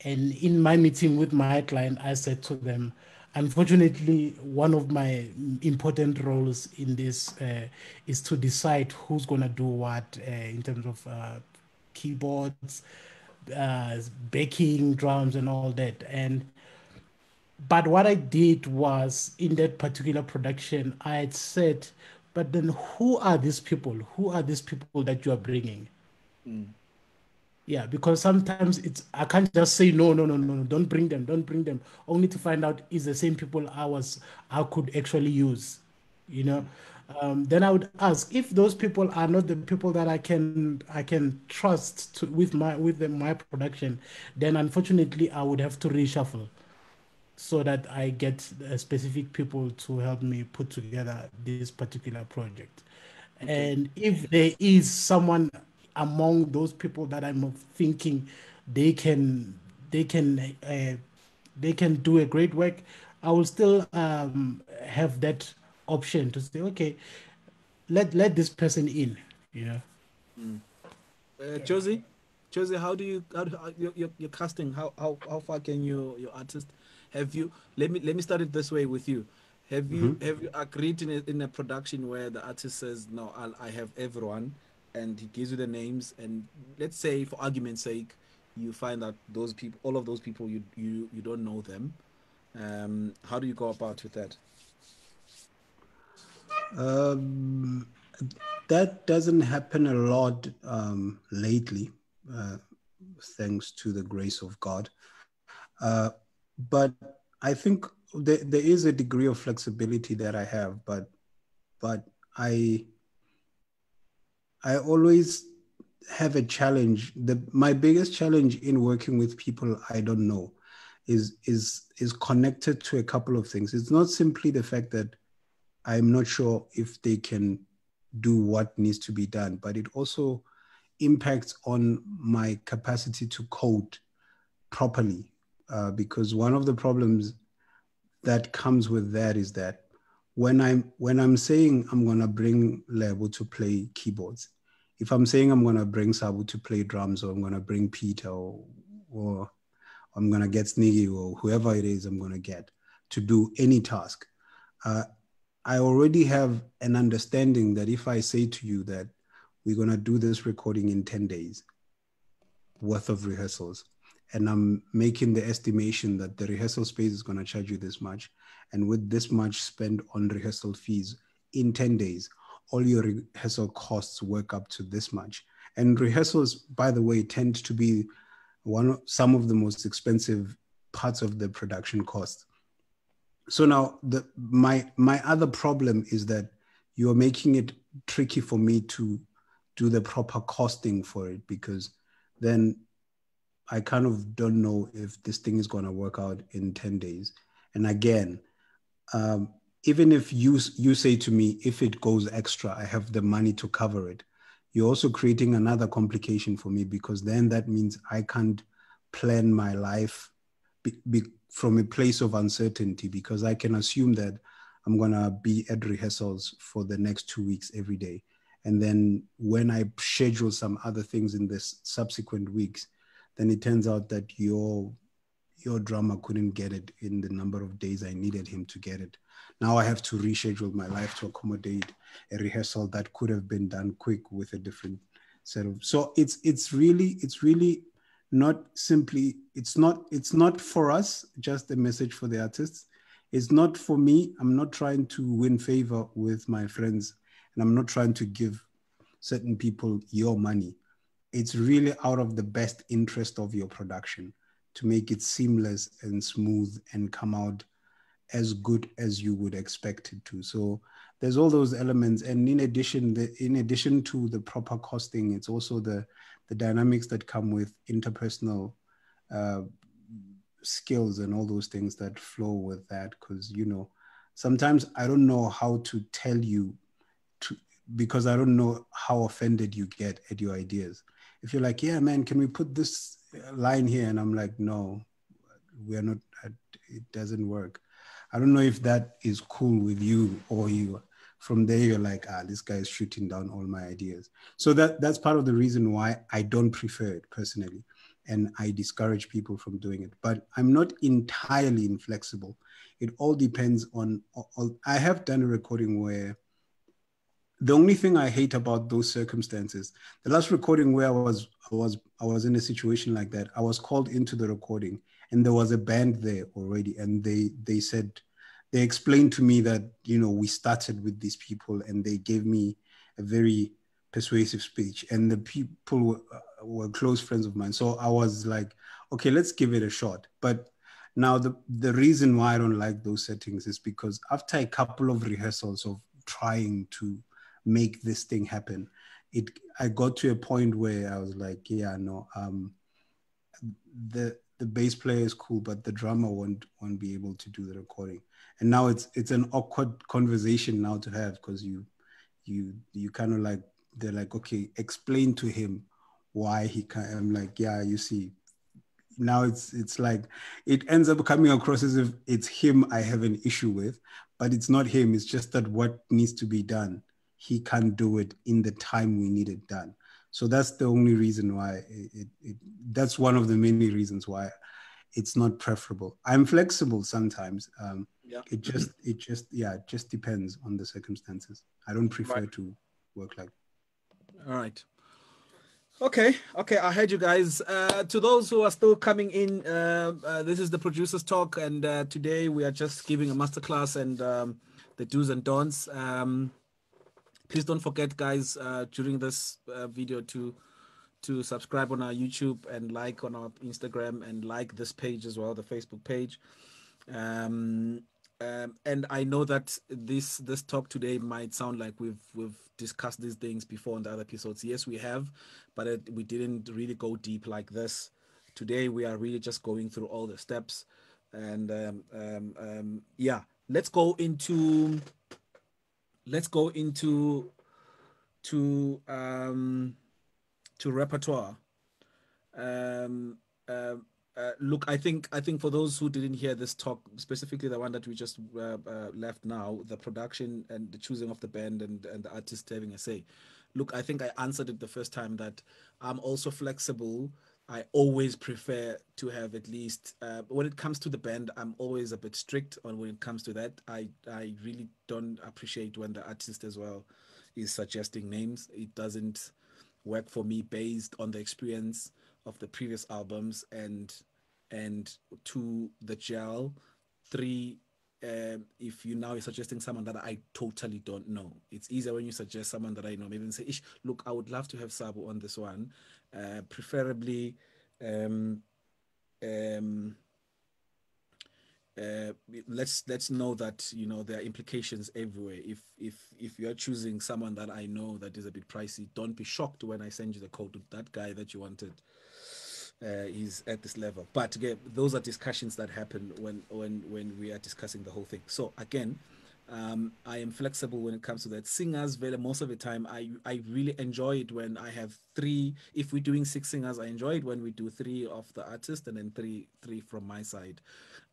and in my meeting with my client, I said to them, unfortunately, one of my important roles in this uh, is to decide who's gonna do what uh, in terms of uh, keyboards, uh, backing, drums, and all that, and but what I did was in that particular production, I had said, but then who are these people? Who are these people that you are bringing? Mm. Yeah, because sometimes it's I can't just say no, no, no, no, no, don't bring them, don't bring them. Only to find out is the same people I was I could actually use, you know. Um, then I would ask if those people are not the people that I can I can trust to, with my with the, my production. Then unfortunately I would have to reshuffle so that I get uh, specific people to help me put together this particular project. Okay. And if there is someone among those people that I'm thinking they can they can uh, they can do a great work, I will still um, have that option to say, okay, let let this person in, you know. Mm. Uh, Josie, Josie, how do you how, how your, your casting? How how how far can you your artist have you? Let me let me start it this way with you. Have you mm-hmm. have you agreed in a, in a production where the artist says no, I'll, I have everyone, and he gives you the names, and let's say for argument's sake, you find that those people, all of those people, you you you don't know them. Um, how do you go about with that? Um, that doesn't happen a lot um, lately, uh, thanks to the grace of God. Uh, but I think there, there is a degree of flexibility that I have, but but I I always have a challenge. The my biggest challenge in working with people I don't know is is is connected to a couple of things. It's not simply the fact that I'm not sure if they can do what needs to be done, but it also impacts on my capacity to code properly uh, because one of the problems that comes with that is that when I'm when I'm saying I'm gonna bring Lebo to play keyboards, if I'm saying I'm gonna bring Sabu to play drums, or I'm gonna bring Peter, or, or I'm gonna get Sniggy, or whoever it is I'm gonna get to do any task, uh, I already have an understanding that if I say to you that we're gonna do this recording in 10 days worth of rehearsals, and I'm making the estimation that the rehearsal space is going to charge you this much. And with this much spent on rehearsal fees in 10 days, all your rehearsal costs work up to this much. And rehearsals, by the way, tend to be one of, some of the most expensive parts of the production cost. So now the my my other problem is that you are making it tricky for me to do the proper costing for it because then I kind of don't know if this thing is going to work out in 10 days. And again, um, even if you, you say to me, if it goes extra, I have the money to cover it, you're also creating another complication for me because then that means I can't plan my life be, be, from a place of uncertainty because I can assume that I'm going to be at rehearsals for the next two weeks every day. And then when I schedule some other things in the subsequent weeks, then it turns out that your your drummer couldn't get it in the number of days I needed him to get it. Now I have to reschedule my life to accommodate a rehearsal that could have been done quick with a different set of. So it's it's really it's really not simply it's not it's not for us just a message for the artists. It's not for me. I'm not trying to win favor with my friends, and I'm not trying to give certain people your money. It's really out of the best interest of your production to make it seamless and smooth and come out as good as you would expect it to. So there's all those elements, and in addition, the, in addition to the proper costing, it's also the the dynamics that come with interpersonal uh, skills and all those things that flow with that. Because you know, sometimes I don't know how to tell you to because I don't know how offended you get at your ideas. If you're like, yeah, man, can we put this line here? And I'm like, no, we are not. It doesn't work I don't know if that is cool with you or you. From there, you're like, ah, this guy is shooting down all my ideas. So that that's part of the reason why I don't prefer it personally, and I discourage people from doing it. But I'm not entirely inflexible. It all depends on. I have done a recording where the only thing I hate about those circumstances, the last recording where I was I was I was in a situation like that, I was called into the recording and there was a band there already and they they said they explained to me that you know we started with these people and they gave me a very persuasive speech and the people were, uh, were close friends of mine. So i was like okay let's give it a shot. But now the the reason why i don't like those settings is because after a couple of rehearsals of trying to make this thing happen it i got to a point where i was like yeah no um the the bass player is cool, but the drummer won't won't be able to do the recording. And now it's it's an awkward conversation now to have because you you you kind of like they're like okay explain to him why he can't. I'm like yeah you see now it's it's like it ends up coming across as if it's him I have an issue with, but it's not him. It's just that what needs to be done, he can't do it in the time we need it done. So that's the only reason why it, it, it, that's one of the many reasons why it's not preferable. I'm flexible sometimes. Um, yeah. It just it just yeah it just depends on the circumstances. I don't prefer right. to work like. All right. Okay, okay, I heard you guys. Uh, to those who are still coming in, uh, uh, this is the producers talk, and uh, today we are just giving a masterclass and um, the do's and don'ts. Um, please don't forget guys uh, during this uh, video to to subscribe on our youtube and like on our instagram and like this page as well the facebook page. Um, um, and i know that this this talk today might sound like we've we've discussed these things before in the other episodes. Yes we have but it, we didn't really go deep like this. Today we are really just going through all the steps and um, um, um yeah let's go into let's go into to um, to repertoire. Um, uh, uh, look, I think I think for those who didn't hear this talk, specifically the one that we just uh, uh, left now, the production and the choosing of the band and and the artist having a say. Look, I think I answered it the first time that I'm also flexible. I always prefer to have at least uh, when it comes to the band, I'm always a bit strict on when it comes to that. I I really don't appreciate when the artist as well is suggesting names. It doesn't work for me based on the experience of the previous albums and and two the gel three um, if you now are suggesting someone that I totally don't know, it's easier when you suggest someone that I know. Maybe say, Ish, look, I would love to have Sabu on this one, uh, preferably um, um, uh, let's let's know that you know there are implications everywhere. If if if you are choosing someone that I know that is a bit pricey, don't be shocked when I send you the code that guy that you wanted. Uh, is at this level, but again, those are discussions that happen when when when we are discussing the whole thing. So again, um, I am flexible when it comes to that. Singers, very most of the time, I I really enjoy it when I have three. If we're doing six singers, I enjoy it when we do three of the artist and then three three from my side,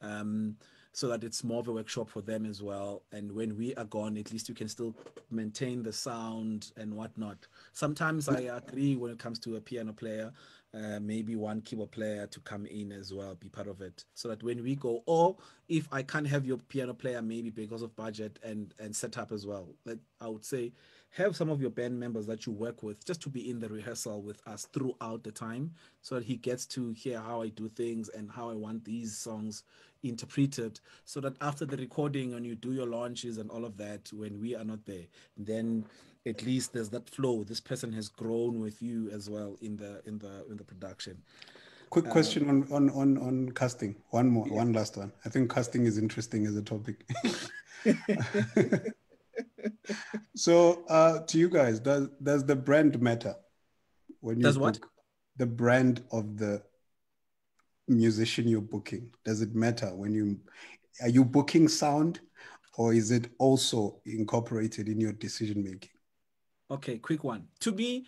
um, so that it's more of a workshop for them as well. And when we are gone, at least you can still maintain the sound and whatnot. Sometimes I agree when it comes to a piano player. Uh, maybe one keyboard player to come in as well, be part of it, so that when we go, or if I can't have your piano player, maybe because of budget and and setup as well, that I would say have some of your band members that you work with just to be in the rehearsal with us throughout the time, so that he gets to hear how I do things and how I want these songs interpreted, so that after the recording and you do your launches and all of that, when we are not there, then at least there's that flow. This person has grown with you as well in the in the in the production. Quick question on, on on on casting. One more yeah. one last one. I think casting is interesting as a topic. [laughs] So uh to you guys does does the brand matter when you does what? the brand of the musician you're booking does it matter when you are you booking sound or is it also incorporated in your decision making Okay, quick one. To me,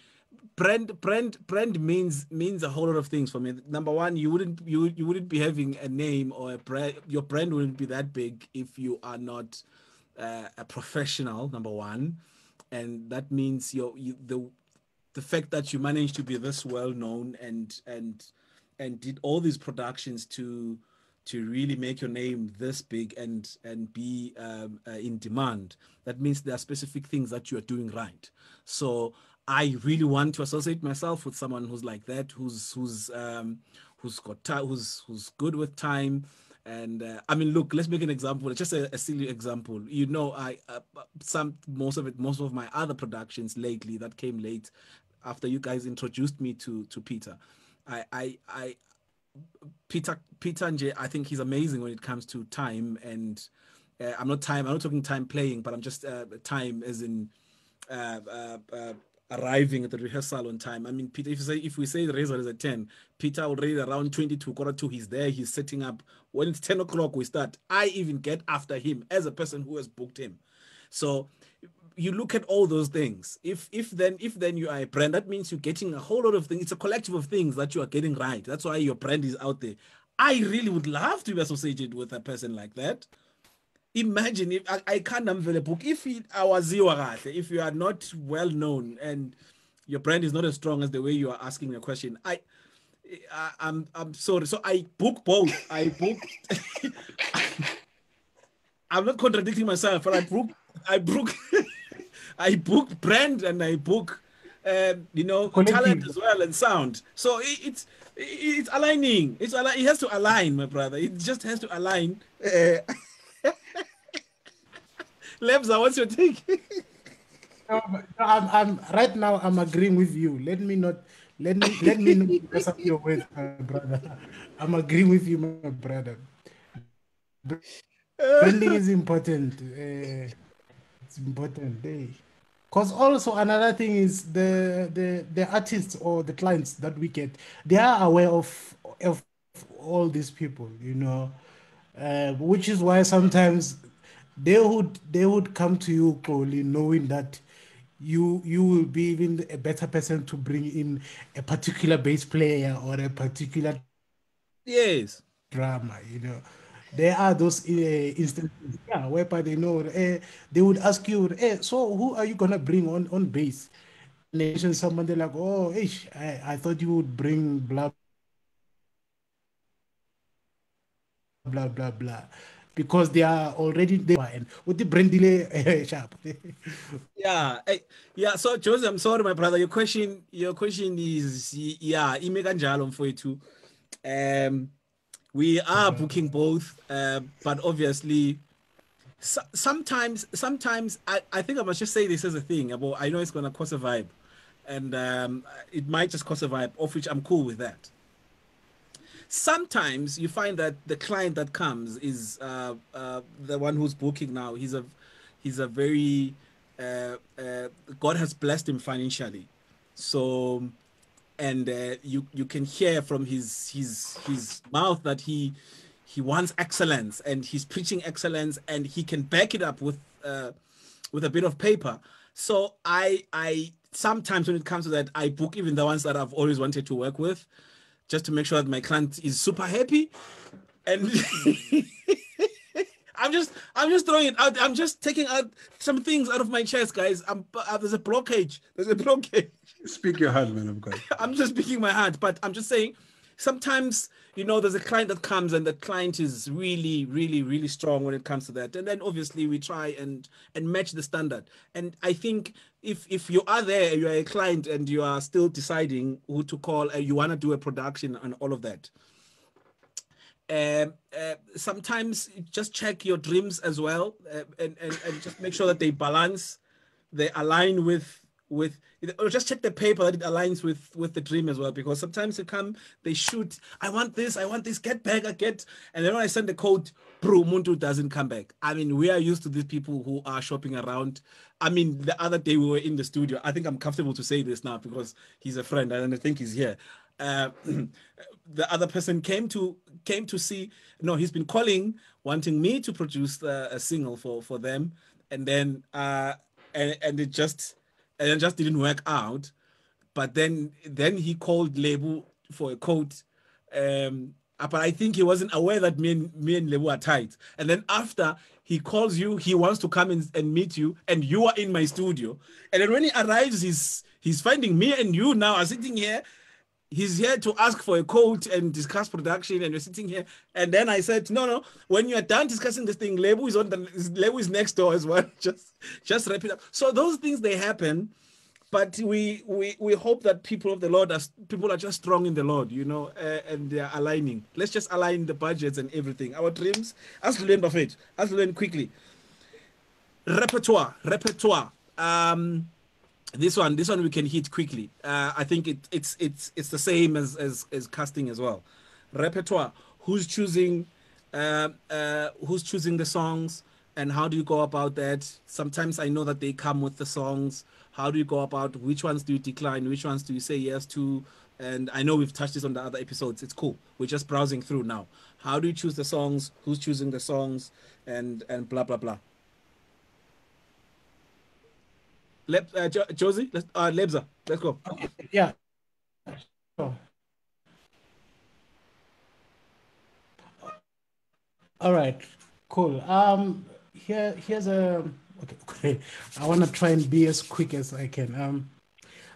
brand brand brand means means a whole lot of things for me. Number one, you wouldn't you you wouldn't be having a name or a brand. Your brand wouldn't be that big if you are not uh, a professional. Number one, and that means your you, the the fact that you managed to be this well known and and and did all these productions to to really make your name this big and and be um, uh, in demand. That means there are specific things that you are doing right. So i really want to associate myself with someone who's like that who's who's um, who's got time who's who's good with time. And uh, i mean look let's make an example just a, a silly example. You know i uh, some most of it most of my other productions lately that came late after you guys introduced me to to peter I, I I Peter Peter Nje, I think he's amazing when it comes to time and uh, I'm not time. I'm not talking time playing, but I'm just uh, time as in uh, uh, uh, arriving at the rehearsal on time. I mean, Peter, if, say, if we say the rehearsal is at 10, Peter already around 22, quarter two, he's there, he's setting up. When it's 10 o'clock, we start. I even get after him as a person who has booked him. So you look at all those things. If if then if then you are a brand, that means you're getting a whole lot of things. It's a collective of things that you are getting right. That's why your brand is out there. I really would love to be associated with a person like that. Imagine if I, I can't unveil a book. If it, if you are not well known and your brand is not as strong as the way you are asking a question, I, I I'm I'm sorry. So I book both. I book. [laughs] I'm not contradicting myself, but I book I book [laughs] I book brand and I book um, you know talent as well and sound. So it, it's it's aligning. It's it has to align, my brother. It just has to align. Uh, [laughs] Lebza, what's your take? no, I'm, I'm right now. I'm agreeing with you. Let me not. Let me let me not mess up your words, my brother. I'm agreeing with you, my brother. [laughs] Branding is important. Uh, it's important. They because also another thing is the the the artists or the clients that we get they are aware of of all these people you know? Uh, which is why sometimes they would they would come to you probably knowing that you you will be even a better person to bring in a particular bass player or a particular yes. drama you know there are those uh, instances, yeah, whereby they know uh, they would ask you, hey, so who are you gonna bring on on base? Nation someone they're like, oh, ish, I, I thought you would bring blah blah blah blah because they are already there and with the brain delay [laughs] sharp. [laughs] yeah, yeah. So Joseph, I'm sorry, my brother. Your question, your question is yeah, imekanjalo mfowethu. Um we are booking both, uh, but obviously, so, sometimes, sometimes I, I think I must just say this as a thing. About I know it's gonna cause a vibe, and um, it might just cause a vibe, of which I'm cool with that. Sometimes you find that the client that comes is uh, uh, the one who's booking now. He's a he's a very uh, uh, God has blessed him financially, so and uh, you you can hear from his his his mouth that he he wants excellence and he's preaching excellence and he can back it up with uh, with a bit of paper so i i sometimes when it comes to that i book even the ones that i've always wanted to work with just to make sure that my client is super happy and [laughs] I'm just, I'm just throwing it out. I'm just taking out some things out of my chest, guys. I'm, uh, there's a blockage. There's a [laughs] blockage. Speak your heart, man of God. [laughs] I'm just speaking my heart, but I'm just saying. Sometimes you know there's a client that comes and the client is really, really, really strong when it comes to that, and then obviously we try and and match the standard. And I think if if you are there, you are a client, and you are still deciding who to call, and you want to do a production and all of that uh, uh, sometimes just check your dreams as well uh, and, and, and just make sure that they balance they align with with or just check the paper that it aligns with with the dream as well because sometimes they come they shoot i want this i want this get back i get and then when i send the code bro muntu doesn't come back. I mean we are used to these people who are shopping around. I mean the other day we were in the studio i think i'm comfortable to say this now because he's a friend and i think he's here. Uh, [clears throat] the other person came to came to see no he's been calling wanting me to produce uh, a single for for them. And then uh and, and it just and it just didn't work out. But then then he called Lebo for a quote um but I think he wasn't aware that me and me and Lebo are tight. And then after he calls you he wants to come in and meet you and you are in my studio. And then when he arrives he's he's finding me and you now are sitting here he's here to ask for a quote and discuss production and you're sitting here. And then i said no no when you're done discussing this thing label is on the label is next door as well. [laughs] Just just wrap it up. So those things they happen but we we we hope that people of the lord are people are just strong in the lord you know uh, and they're aligning. Let's just align the budgets and everything. Our dreams as learn it as learn quickly. Repertoire repertoire. Um this one this one we can hit quickly. Uh, i think it, it's it's it's the same as, as as casting as well. Repertoire who's choosing uh, uh, who's choosing the songs and how do you go about that? Sometimes i know that they come with the songs. How do you go about which ones do you decline? Which ones do you say yes to? And i know we've touched this on the other episodes. It's cool. We're just browsing through now. How do you choose the songs? Who's choosing the songs? And and blah blah blah Leb, uh, jo- Josie, let's, uh, Lebza, let's go. Okay. Yeah. All right. Cool. Um. Here, here's a. Okay. okay. I want to try and be as quick as I can. Um,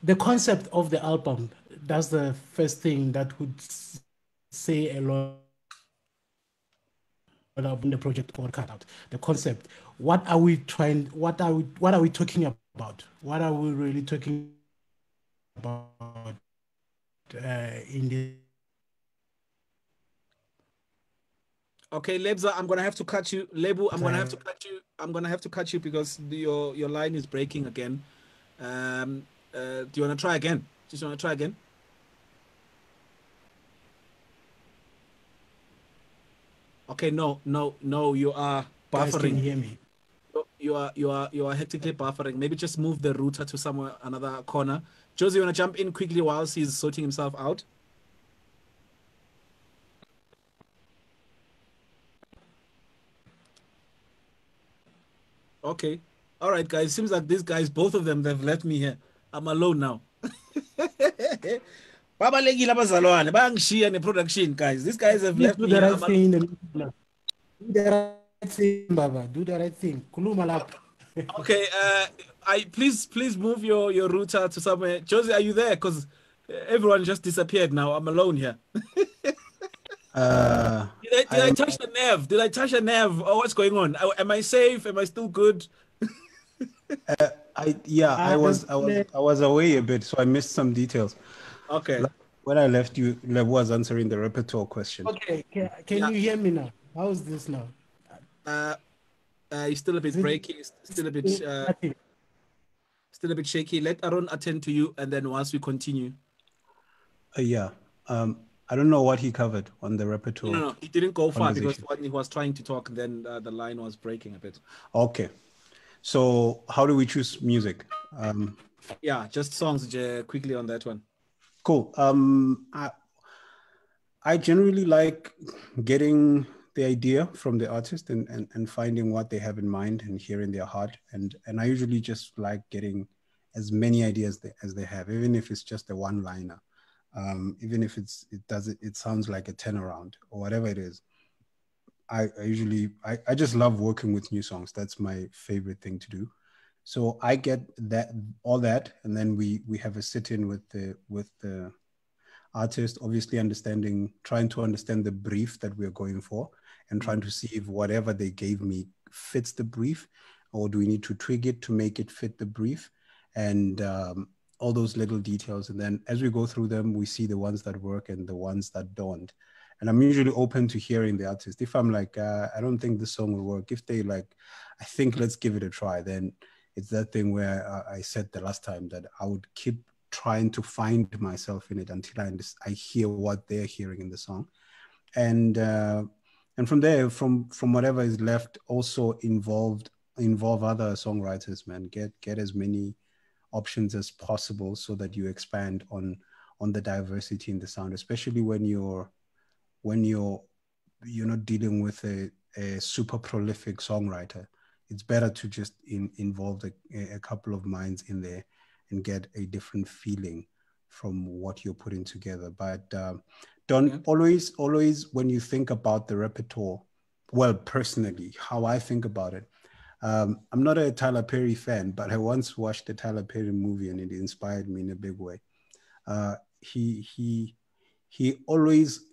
the concept of the album. That's the first thing that would say a lot about the project or cut out. The concept. What are we trying? What are we? What are we talking about? About? What are we really talking about uh, in the Okay, Lebza, I'm gonna have to cut you. Lebo, I'm gonna have to cut you. I'm gonna have to cut you because your your line is breaking again. Um, uh, do you wanna try again? Just wanna try again? Okay, no, no, no. You are buffering. Guys can hear me you are you are you are hectically buffering. Maybe just move the router to somewhere another corner. Josie, you wanna jump in quickly whilst he's sorting himself out? Okay. All right, guys. Seems like these guys, both of them, they've left me here. I'm alone now. [laughs] babalekile abazalwane bayangishiya ne-production guys these guys have left me thing do the right thing baba do the right thing kuluma lapho [laughs] okay, uh, I please please move your your router to somewhere. Josie, are you there? Because everyone just disappeared now. I'm alone here. [laughs] uh, did I, did I, I touch the nerve? Did I touch a nerve? Oh, what's going on? Am I safe? Am I still good? [laughs] uh, I yeah, I was I was I was away a bit, so I missed some details. Okay. When I left you, Lev was answering the repertoire question. Okay, can, can yeah. you hear me now? How is this now? Uh, uh, he's still a bit breaky. Still a bit. Uh, still a bit shaky. Let Aaron attend to you, and then once we continue. Uh, yeah. Um, I don't know what he covered on the repertoire. No, no, no. he didn't go far because when he was trying to talk, then uh, the line was breaking a bit. Okay. So how do we choose music? Um, yeah, just songs uh, quickly on that one. Cool. Um, I, I generally like getting the idea from the artist and, and, and finding what they have in mind and hearing their heart. And, and I usually just like getting as many ideas they, as they have, even if it's just a one liner, um, even if it's, it does it, it sounds like a turnaround or whatever it is. I, I usually I, I just love working with new songs. That's my favorite thing to do. So I get that all that, and then we we have a sit in with the with the artist, obviously understanding, trying to understand the brief that we're going for, and trying to see if whatever they gave me fits the brief, or do we need to tweak it to make it fit the brief, and um, all those little details. And then as we go through them, we see the ones that work and the ones that don't. And I'm usually open to hearing the artist. If I'm like, uh, I don't think this song will work. If they like, I think let's give it a try. Then it's that thing where I said the last time that I would keep trying to find myself in it until I, I hear what they're hearing in the song. And uh, and from there, from from whatever is left, also involved involve other songwriters, man. Get get as many options as possible so that you expand on on the diversity in the sound, especially when you're when you're you're not dealing with a, a super prolific songwriter. It's better to just in, involve a, a couple of minds in there and get a different feeling from what you're putting together. But um, don't yeah. always, always when you think about the repertoire, well, personally, how I think about it, um, I'm not a Tyler Perry fan, but I once watched a Tyler Perry movie and it inspired me in a big way. Uh, he he he always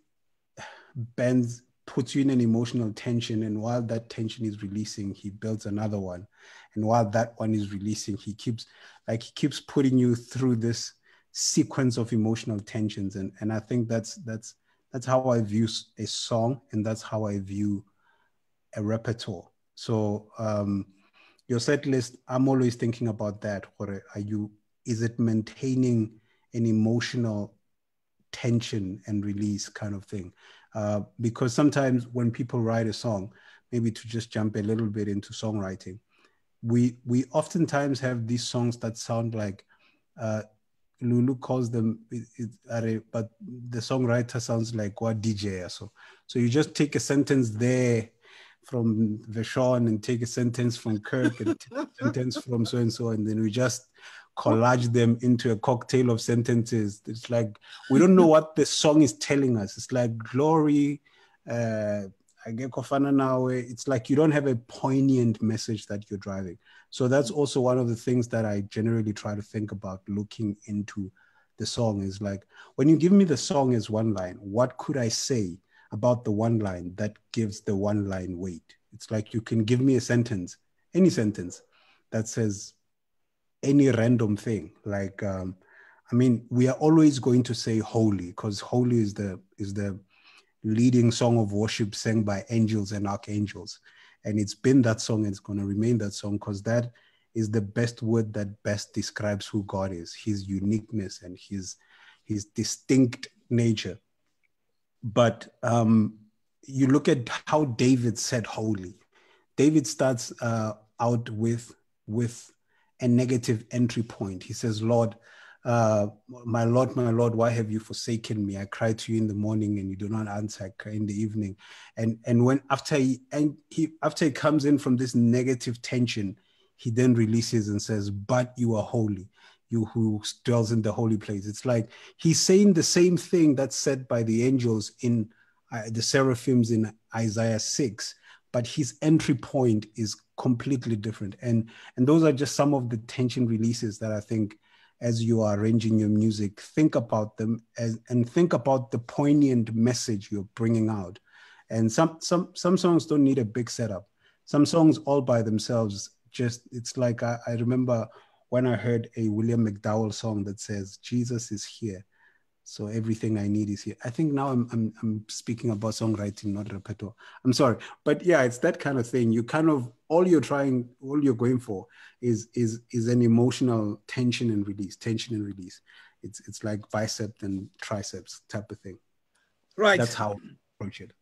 bends puts you in an emotional tension and while that tension is releasing he builds another one and while that one is releasing he keeps like he keeps putting you through this sequence of emotional tensions. And and i think that's that's that's how i view a song and that's how i view a repertoire. So um your set list i'm always thinking about that what are you is it maintaining an emotional tension and release kind of thing? Uh, because sometimes when people write a song, maybe to just jump a little bit into songwriting, we we oftentimes have these songs that sound like uh, Lulu calls them, but the songwriter sounds like what DJ. So so you just take a sentence there from VaShawn and take a sentence from Kirk and a sentence from so and so, and then we just collage them into a cocktail of sentences. It's like we don't know what the song is telling us. It's like glory. Uh, it's like you don't have a poignant message that you're driving. So that's also one of the things that I generally try to think about looking into the song is like when you give me the song as one line, what could I say about the one line that gives the one line weight? It's like you can give me a sentence, any sentence that says any random thing. Like, um, I mean, we are always going to say holy because holy is the is the leading song of worship sang by angels and archangels, and it's been that song and it's going to remain that song because that is the best word that best describes who God is, His uniqueness and His His distinct nature. But um, you look at how David said holy. David starts uh, out with with a negative entry point. He says, Lord, uh, my Lord, my Lord, why have you forsaken me? I cry to you in the morning and you do not answer. I cry in the evening. And and when after he and he after he comes in from this negative tension, he then releases and says, But you are holy, you who dwells in the holy place. It's like he's saying the same thing that's said by the angels in uh, the seraphims in Isaiah 6, but his entry point is completely different. And and those are just some of the tension releases that I think as you are arranging your music, think about them as, and think about the poignant message you're bringing out. And some some some songs don't need a big setup. Some songs all by themselves just it's like I, I remember when I heard a William McDowell song that says Jesus is here so everything I need is here. I think now I'm, I'm, I'm speaking about songwriting, not repertoire. I'm sorry, but yeah, it's that kind of thing. You kind of all you're trying, all you're going for is is is an emotional tension and release, tension and release. It's it's like bicep and triceps type of thing. Right. That's how I approach it.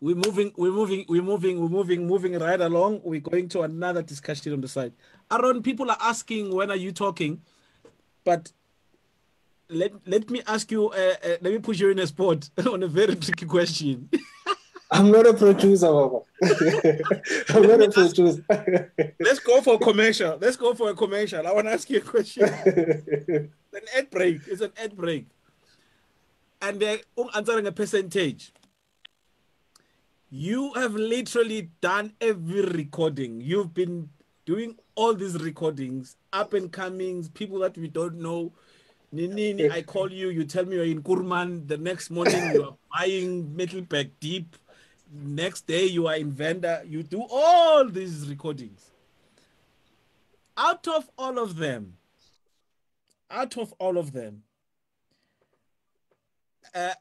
We're moving, we're moving, we're moving, we're moving, moving right along. We're going to another discussion on the side. Aaron, people are asking when are you talking, but let let me ask you. Uh, uh, let me put you in a spot [laughs] on a very tricky question. [laughs] I'm not a producer, [laughs] I'm not a producer. Let's go for a commercial. Let's go for a commercial. I want to ask you a question. an ad break. It's an ad break. And they're answering a percentage. You have literally done every recording. You've been doing all these recordings, up and comings, people that we don't know. Nini, I call you, you tell me you're in Kuruman. The next morning you are buying Metalback Deep. Next day you are in Venda. You do all these recordings. Out of all of them, out of all of them, uh,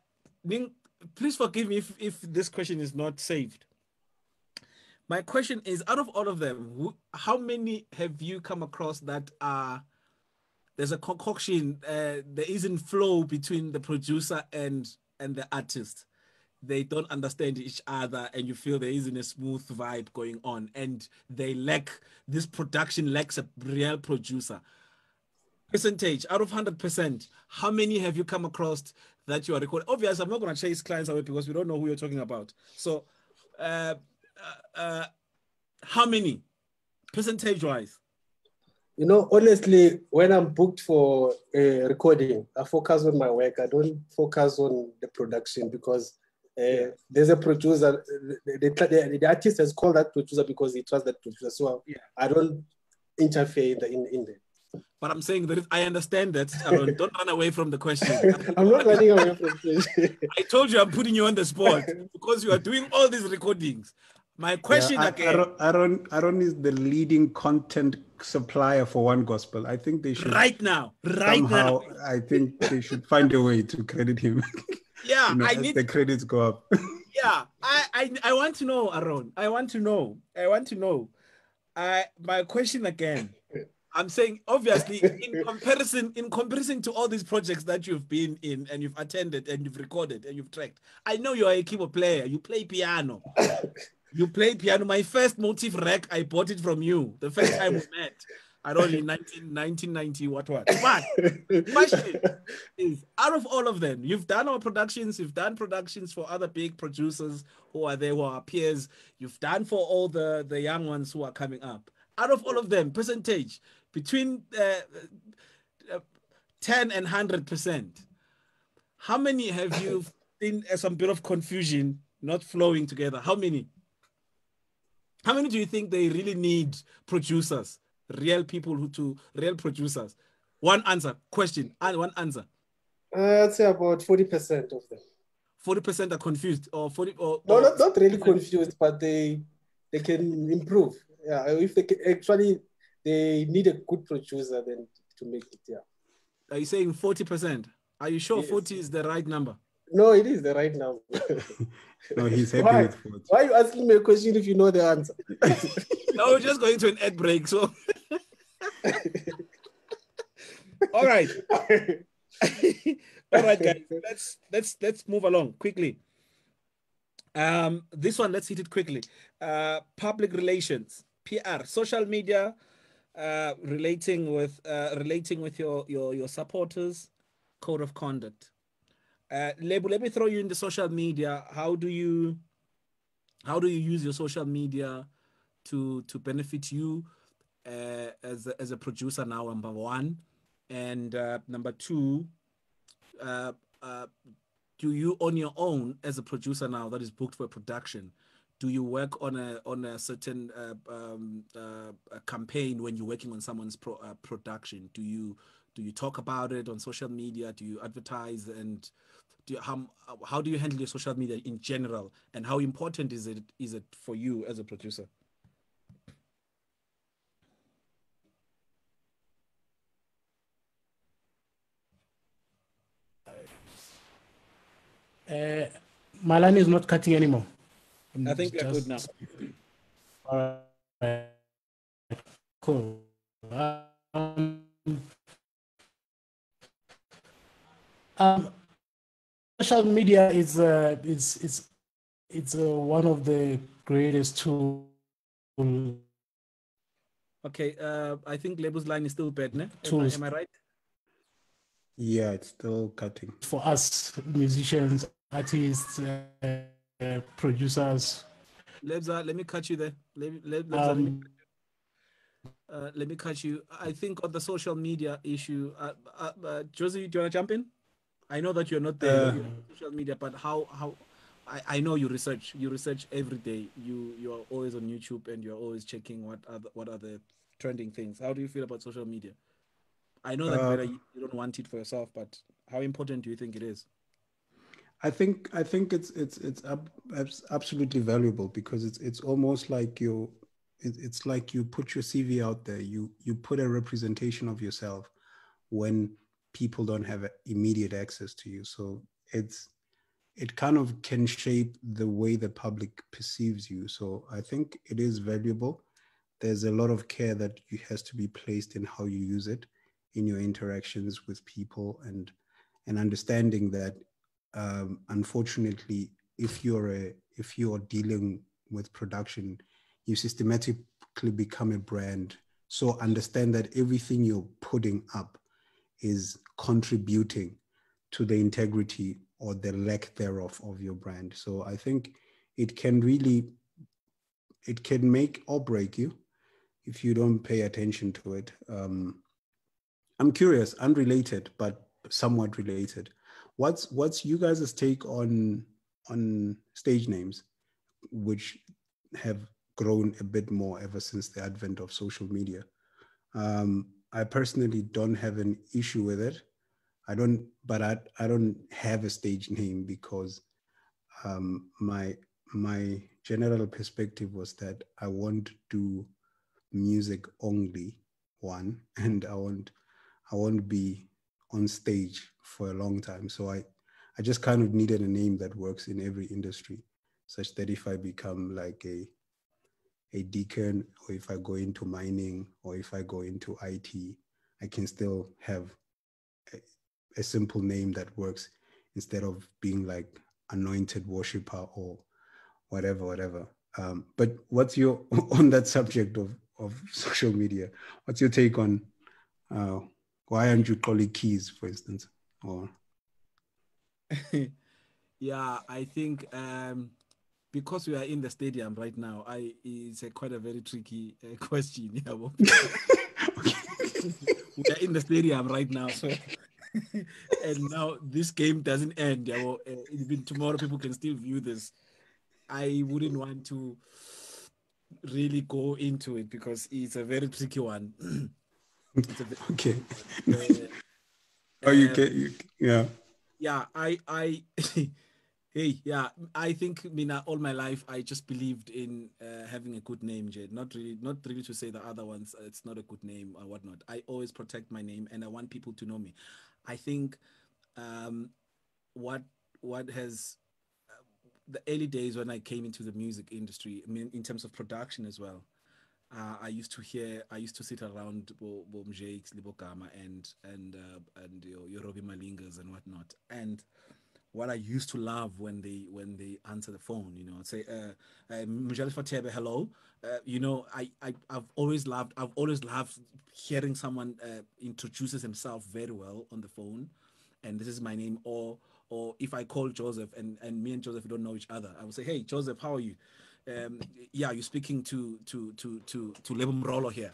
please forgive me if, if this question is not saved. My question is out of all of them, who, how many have you come across that are there's a concoction, uh, there isn't flow between the producer and and the artist? They don't understand each other, and you feel there isn't a smooth vibe going on, and they lack this production lacks a real producer. Percentage out of 100% how many have you come across that you are recording? Obviously i'm not going to chase clients away because we don't know who you're talking about. So uh, uh, uh how many? Percentage wise you know honestly when i'm booked for a recording i focus on my work i don't focus on the production because uh, there's a producer the, the, the, the, artist has called that producer because he trusts that producer so yeah. i don't interfere in the in, in the but I'm saying that I understand that. Aaron, [laughs] don't run away from the question. [laughs] I'm not running away from the question. I told you I'm putting you on the spot because you are doing all these recordings. My question yeah, again. Aaron, Aaron, Aaron is the leading content supplier for One Gospel. I think they should right now, right somehow, now. I think they should find a way to credit him. [laughs] Yeah, you know, I need the credits go up. [laughs] yeah, I, I I want to know, Aaron. I want to know. I want to know. I my question again I'm saying obviously in [laughs] comparison in comparison to all these projects that you've been in and you've attended and you've recorded and you've tracked. I know you're a keyboard player. You play piano. You play piano. My first motif rack, I bought it from you the first time we [laughs] met. I don't know in 19, 1990, what what. But question is out of all of them, you've done our productions, you've done productions for other big producers who are there, who are peers, you've done for all the, the young ones who are coming up. Out of all of them, percentage, between uh, uh, 10 and 100%. How many have you [laughs] seen uh, some bit of confusion not flowing together? How many? How many do you think they really need producers, real people who to real producers? One answer, question, and one answer. Uh, I'd say about 40% of them. 40% are confused or 40 or, no, not, not really confused, but they they can improve. Yeah, if they can actually they need a good producer then to make it. Yeah. Are you saying forty percent? Are you sure yes. forty is the right number? No, it is the right number. [laughs] no, he's happy Why? with 40. Why are you asking me a question if you know the answer? [laughs] no, we're just going to an ad break. So, [laughs] all right, all right, guys. Let's let's let's move along quickly. Um, this one, let's hit it quickly. Uh, public relations, PR, social media, uh, relating with uh, relating with your your your supporters, code of conduct. Uh, Lebo, let me throw you in the social media. How do you how do you use your social media to to benefit you uh, as a, as a producer now? Number one, and uh, number two, uh, uh, do you on your own as a producer now that is booked for production? do you work on a on a certain uh, um, a campaign when you're working on someone's pro, production? Do you do you talk about it on social media? Do you advertise and do you, how how do you handle your social media in general? And how important is it is it for you as a producer? Uh, my line is not cutting anymore. I think we're good now. All right. Cool. Um, um, social media is uh, it's it's it's uh, one of the greatest tools. Okay, uh, I think Lebo's line is still bad, ne? Am, I, am I right? Yeah, it's still cutting. For us musicians, artists, uh, uh, producers. Lebza, let me catch you there. Let, let, Lebza, um, let, me, uh, let me catch you. I think on the social media issue, uh, uh, uh Josie, do you want to jump in? I know that you're not there uh, social media, but how how I, I know you research. You research every day. You you are always on YouTube and you're always checking what are the, what are the trending things. How do you feel about social media? I know that Uh, you don't want it for yourself, but how important do you think it is? I think I think it's it's it's ab- abs- absolutely valuable because it's it's almost like you it, it's like you put your CV out there. You you put a representation of yourself when people don't have immediate access to you. So it's it kind of can shape the way the public perceives you. So I think it is valuable. There's a lot of care that you, has to be placed in how you use it in your interactions with people and and understanding that um, unfortunately, if you're a if you're dealing with production, you systematically become a brand. So understand that everything you're putting up is contributing to the integrity or the lack thereof of your brand. So I think it can really it can make or break you if you don't pay attention to it. Um, I'm curious, unrelated but somewhat related what's what's you guys' take on on stage names which have grown a bit more ever since the advent of social media um, i personally don't have an issue with it i don't but i, I don't have a stage name because um, my my general perspective was that i want to do music only one [laughs] and i won't i won't be on stage for a long time. So I, I just kind of needed a name that works in every industry, such that if I become like a, a deacon, or if I go into mining, or if I go into IT, I can still have a, a simple name that works instead of being like anointed worshiper or whatever, whatever. Um, but what's your [laughs] on that subject of of social media? What's your take on uh, why aren't you calling keys, for instance? Or [laughs] yeah, I think um, because we are in the stadium right now, I it's a quite a very tricky uh, [laughs] question. Yeah, well, [laughs] [laughs] we are in the stadium right now, so and now this game doesn't end. Yeah, well, uh, even tomorrow people can still view this. I wouldn't want to really go into it because it's a very tricky one. [clears throat] very, okay. Uh, oh, you uh, can, you, yeah. Yeah, I, I, hey, yeah, I think, mean, all my life I just believed in uh, having a good name, Jade. Not really, not really to say the other ones it's not a good name or whatnot. I always protect my name, and I want people to know me. I think um, what what has the early days when I came into the music industry, I mean, in terms of production as well, uh, I used to hear, I used to sit around Bom Jakes, Libogama, and and uh, and your, your Robbie Malingas and whatnot. And what I used to love when they when they answer the phone, you know, I'd say, uh, uh Fatebe, hello. Uh, you know, I, I I've always loved, I've always loved hearing someone uh, introduces himself very well on the phone, and this is my name, or or if I call Joseph and, and me and Joseph don't know each other, I would say, hey Joseph, how are you? Um, yeah, you're speaking to to to to to Lebo Morolo here.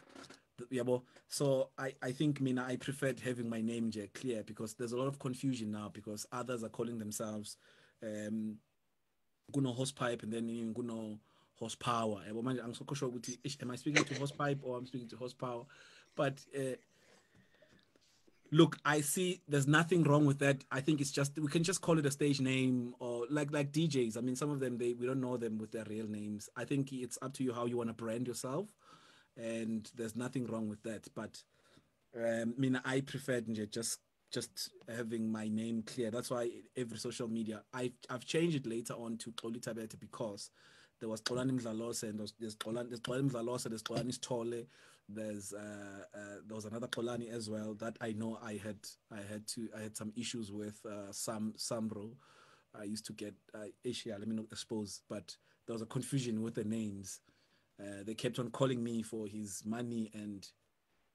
Well, so I, I think Mina I preferred having my name clear because there's a lot of confusion now because others are calling themselves um Guno Hosepipe and then Guno horsepower. Am I speaking to Hosepipe or I'm speaking to horsepower? But uh, look i see there's nothing wrong with that i think it's just we can just call it a stage name or like like djs i mean some of them they we don't know them with their real names i think it's up to you how you want to brand yourself and there's nothing wrong with that but um, i mean i preferred just just having my name clear that's why every social media i've, I've changed it later on to Xoli Thabethe because there was Xolani Mdlalose and there's there's Xolani, there's Xolani Mdlalose, there's Xolani Sithole, there's uh, uh, there was another Xolani as well that I know I had I had to I had some issues with uh, Sam Samro. I used to get uh, Asia. Let me not expose, but there was a confusion with the names. Uh, they kept on calling me for his money and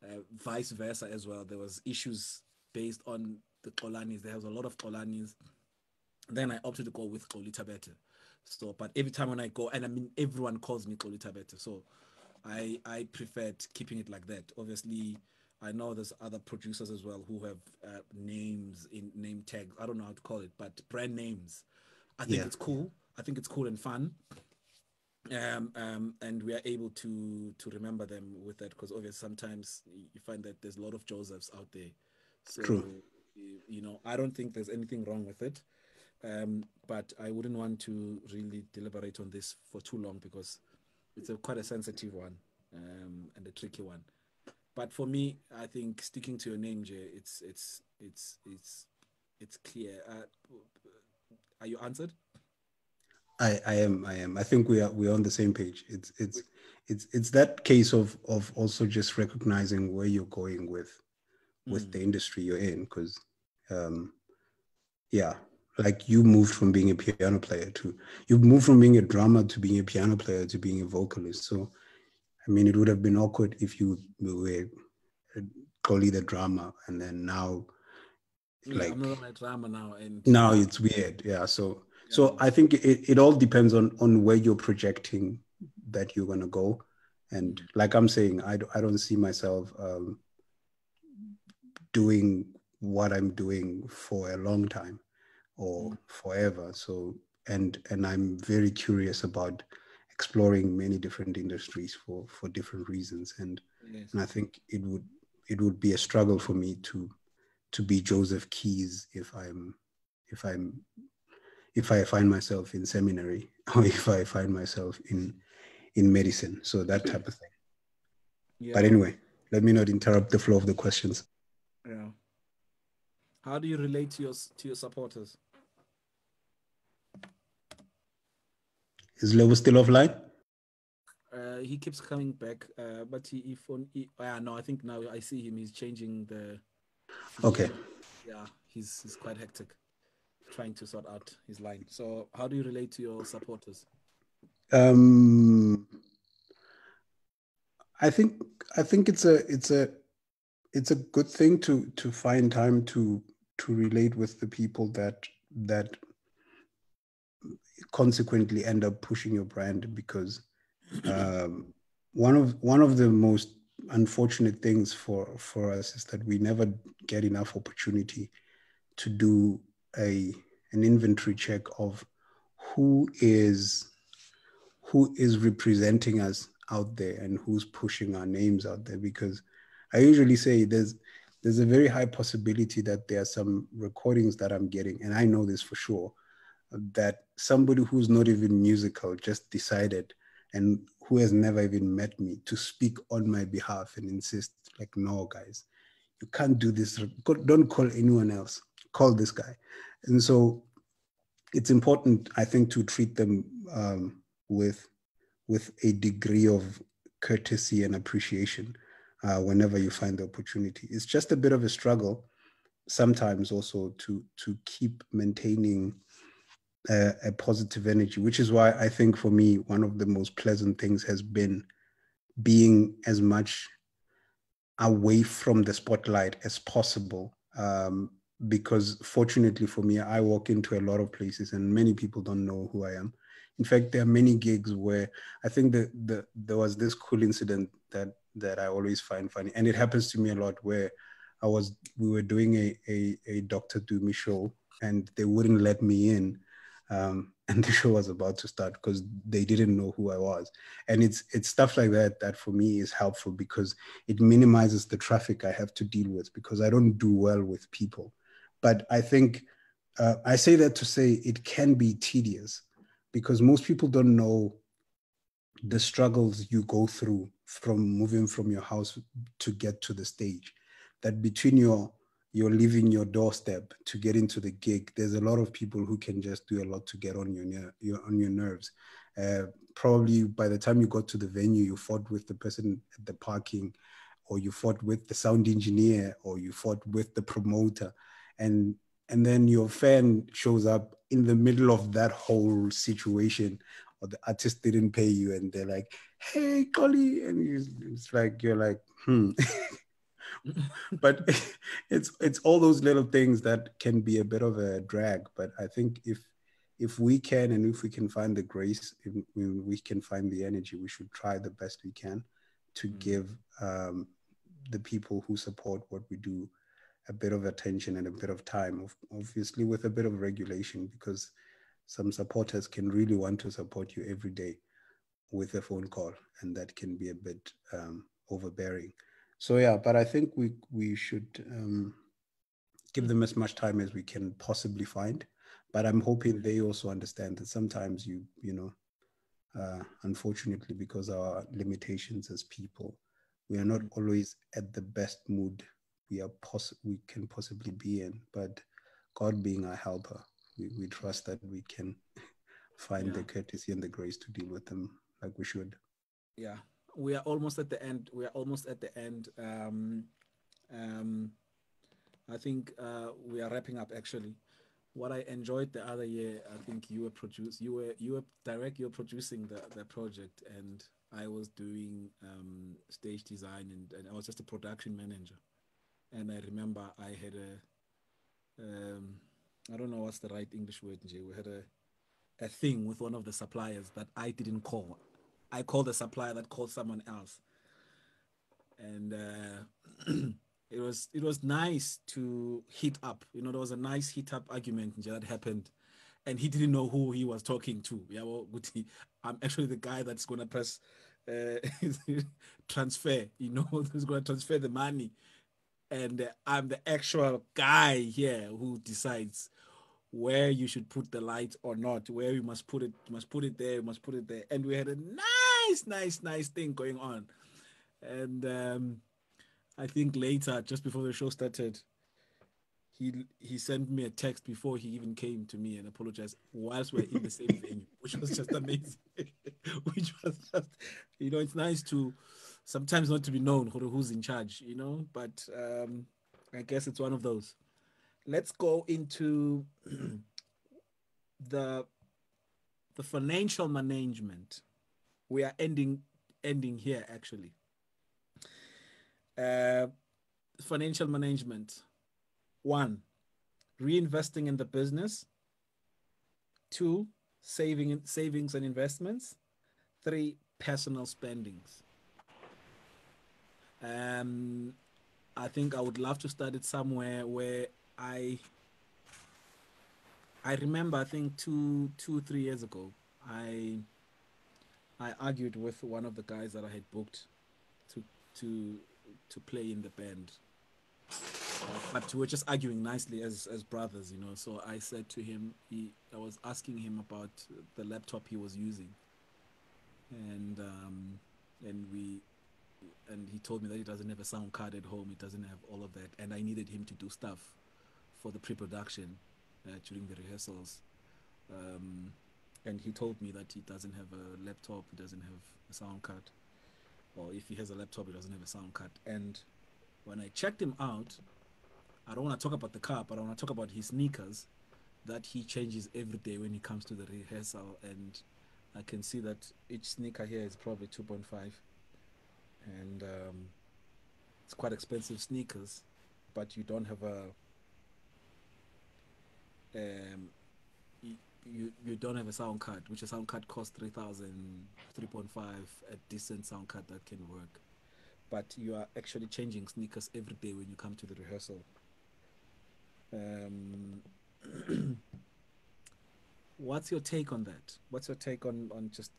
uh, vice versa as well. There was issues based on the Xolanis. There was a lot of Xolanis. Then I opted to go with Xoli Better. So, but every time when I go, and I mean everyone calls me Xoli Better. So I I preferred keeping it like that. Obviously, I know there's other producers as well who have uh, names in name tags. I don't know how to call it, but brand names. I think yeah. it's cool. I think it's cool and fun. Um, um, and we are able to to remember them with that because obviously sometimes you find that there's a lot of Josephs out there. So, True. You, know, I don't think there's anything wrong with it. Um, but I wouldn't want to really deliberate on this for too long because it's a quite a sensitive one um, and a tricky one. But for me, I think sticking to your name, Jay, it's it's it's it's it's clear. Uh, are you answered? I, I am I am I think we are we're on the same page. It's it's it's it's that case of of also just recognizing where you're going with with mm. the industry you're in because um yeah like you moved from being a piano player to you moved from being a drummer to being a piano player to being a vocalist so i mean it would have been awkward if you were totally the drummer and then now yeah, like I'm not a drummer now and now it's weird yeah so. So i think it, it all depends on on where you're projecting that you're going to go and like i'm saying i, I don't see myself um, doing what i'm doing for a long time or mm. forever. So and and I'm very curious about exploring many different industries for for different reasons. And yes. and I think it would it would be a struggle for me to to be Joseph Keys if I'm if I'm if I find myself in seminary [laughs] or if I find myself in in medicine. So that type of thing. Yeah. But anyway, let me not interrupt the flow of the questions. Yeah. How do you relate to your to your supporters? Is Lebo still offline? Uh, he keeps coming back, uh, but he, if on, he, uh, no, I think now I see him. He's changing the. Okay. Yeah, he's he's quite hectic, trying to sort out his line. So, how do you relate to your supporters? Um, I think I think it's a it's a it's a good thing to to find time to to relate with the people that that consequently end up pushing your brand because um, one of one of the most unfortunate things for for us is that we never get enough opportunity to do a an inventory check of who is who is representing us out there and who's pushing our names out there. Because i usually say there's there's a very high possibility that there are some recordings that i'm getting and i know this for sure that somebody who's not even musical just decided and who has never even met me to speak on my behalf and insist like no guys you can't do this. Don't call anyone else call this guy and so it's important i think to treat them um, with with a degree of courtesy and appreciation uh, whenever you find the opportunity it's just a bit of a struggle sometimes also to to keep maintaining a, a, positive energy, which is why I think for me, one of the most pleasant things has been being as much away from the spotlight as possible. Um, because fortunately for me, I walk into a lot of places and many people don't know who I am. In fact, there are many gigs where I think that the, there was this cool incident that that I always find funny, and it happens to me a lot where I was we were doing a a, a Doctor Dumi show and they wouldn't let me in um, [laughs] and the show was about to start because they didn't know who I was. And it's it's stuff like that that for me is helpful because it minimizes the traffic I have to deal with because I don't do well with people. But I think uh, I say that to say it can be tedious because most people don't know the struggles you go through from moving from your house to get to the stage. That between your you're leaving your doorstep to get into the gig, there's a lot of people who can just do a lot to get on your, your on your nerves. Uh, probably by the time you got to the venue, you fought with the person at the parking, or you fought with the sound engineer, or you fought with the promoter, and and then your fan shows up in the middle of that whole situation, or the artist didn't pay you, and they're like, "Hey, Collie," and it's like you're like, "Hmm." [laughs] but [laughs] it's it's all those little things that can be a bit of a drag. But I think if if we can and if we can find the grace, if we can find the energy, we should try the best we can to mm-hmm. give um, the people who support what we do a bit of attention and a bit of time, obviously with a bit of regulation, because some supporters can really want to support you every day with a phone call, and that can be a bit um, overbearing. So yeah, but I think we we should um, give them as much time as we can possibly find. But I'm hoping they also understand that sometimes you you know, uh, unfortunately, because our limitations as people, we are not always at the best mood we are poss- we can possibly be in. But God being our helper, we, we trust that we can [laughs] find yeah. the courtesy and the grace to deal with them like we should. Yeah, we are almost at the end. We are almost at the end. Um, um, I think uh, we are wrapping up actually. What I enjoyed the other year, I think you were produce, you were you were direct, you're producing the, the project, and I was doing um, stage design, and, and I was just a production manager. And I remember I had a, um, I don't know what's the right English word, Jay. We had a, a thing with one of the suppliers that I didn't call. I called the supplier that called someone else, and uh, [clears throat] it was it was nice to heat up. You know, there was a nice heat up argument that happened, and he didn't know who he was talking to. Yeah, well, I'm actually the guy that's gonna press uh, [laughs] transfer. You know, [laughs] who's gonna transfer the money, and I'm the actual guy here who decides where you should put the light or not, where you must put it, you must put it there, you must put it there. And we had a nice, nice, nice thing going on. And um, I think later, just before the show started, he he sent me a text before he even came to me and apologized whilst we're in the same venue, [laughs] which was just amazing. [laughs] which was just, you know, it's nice to sometimes not to be known who's in charge, you know, but um, I guess it's one of those let's go into [clears throat] the the financial management. We are ending ending here actually. Uh, financial management. One, reinvesting in the business. Two, saving savings and investments. Three, personal spendings. Um, I think I would love to start it somewhere where I I remember I think two two three years ago I I argued with one of the guys that I had booked to to to play in the band. But we were just arguing nicely as as brothers, you know. So I said to him, he I was asking him about the laptop he was using, and um, and we and he told me that he doesn't have a sound card at home. He doesn't have all of that, and I needed him to do stuff for the pre-production uh, during the rehearsals. Um, and he told me that he doesn't have a laptop, he doesn't have a sound card, or if he has a laptop, he doesn't have a sound card. And when I checked him out, I don't want to talk about the car, but I want to talk about his sneakers that he changes every day when he comes to the rehearsal. And I can see that each sneaker here is probably 2.5, and um, it's quite expensive sneakers, but you don't have a um, you, you, don't have a sound card, which a sound card costs 3,000, 3.5, a decent sound card that can work. But you are actually changing sneakers every day when you come to the rehearsal. Um, [clears throat] what's your take on that? What's your take on, on just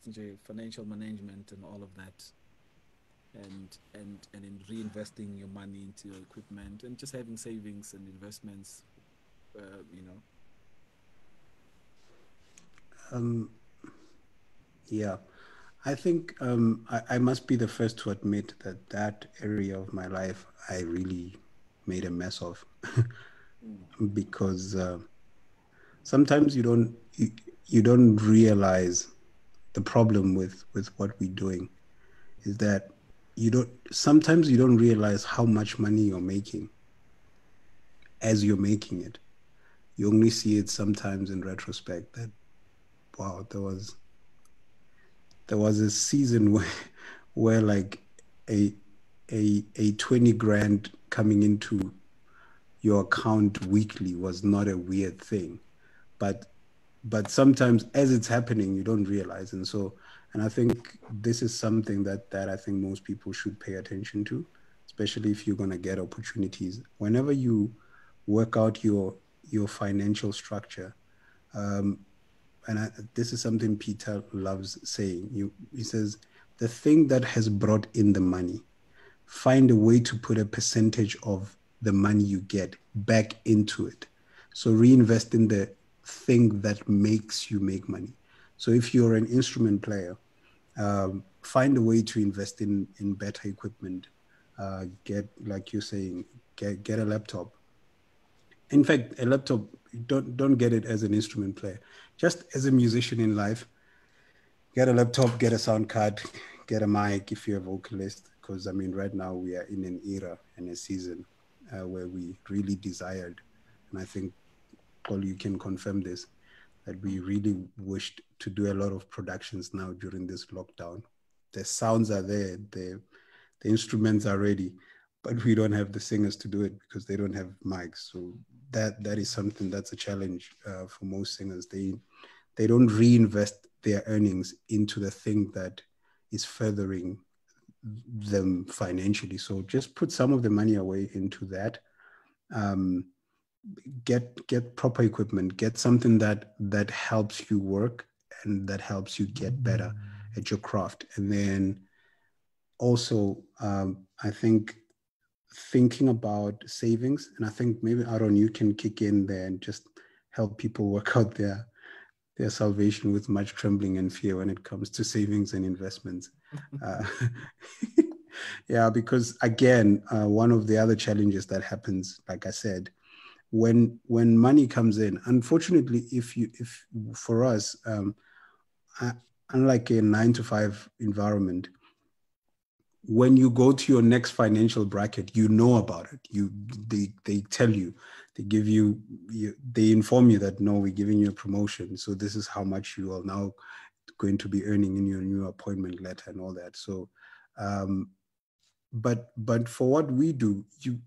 financial management and all of that? And, and and in reinvesting your money into your equipment and just having savings and investments, uh, you know, um, yeah, I think um, I, I, must be the first to admit that that area of my life I really made a mess of [laughs] because uh, sometimes you don't you, you don't realize the problem with with what we're doing is that you don't sometimes you don't realize how much money you're making as you're making it. You only see it sometimes in retrospect that wow, there was there was a season [laughs] where where like a a a 20 grand coming into your account weekly was not a weird thing. But but sometimes as it's happening you don't realize. And so and i think this is something that that i think most people should pay attention to especially if you're going to get opportunities. Whenever you work out your your financial structure um, and I, this is something Peter loves saying. You, he says, the thing that has brought in the money, find a way to put a percentage of the money you get back into it. So reinvest in the thing that makes you make money. So if you're an instrument player, um, find a way to invest in in better equipment. Uh, get like you're saying, get get a laptop. In fact, a laptop don't don't get it as an instrument player. Just as a musician in life, get a laptop, get a sound card, [laughs] get a mic if you're a vocalist. Because I mean, right now we are in an era and a season uh, where we really desired, and I think, Paul, you can confirm this, that we really wished to do a lot of productions now during this lockdown. The sounds are there, the the instruments are ready, but we don't have the singers to do it because they don't have mics. So that that is something that's a challenge uh, for most singers. They they don't reinvest their earnings into the thing that is furthering them financially. So just put some of the money away into that. Um, get get proper equipment. Get something that that helps you work and that helps you get better at your craft. And then also, um, I think thinking about savings, and I think maybe Aaron, you can kick in there and just help people [laughs] work out their their salvation with much trembling and fear when it comes to savings and investments. uh, [laughs] yeah, because again, uh, one of the other challenges that happens, like I said, when when money comes in, unfortunately, if you if for us, um, uh, unlike a nine to five environment, when you go to your next financial bracket, you know about it. You they they tell you, they give you, you they inform you that no, we're giving you a promotion. So this is how much you are now going to be earning in your new appointment letter and all that. So, um, but but for what we do, you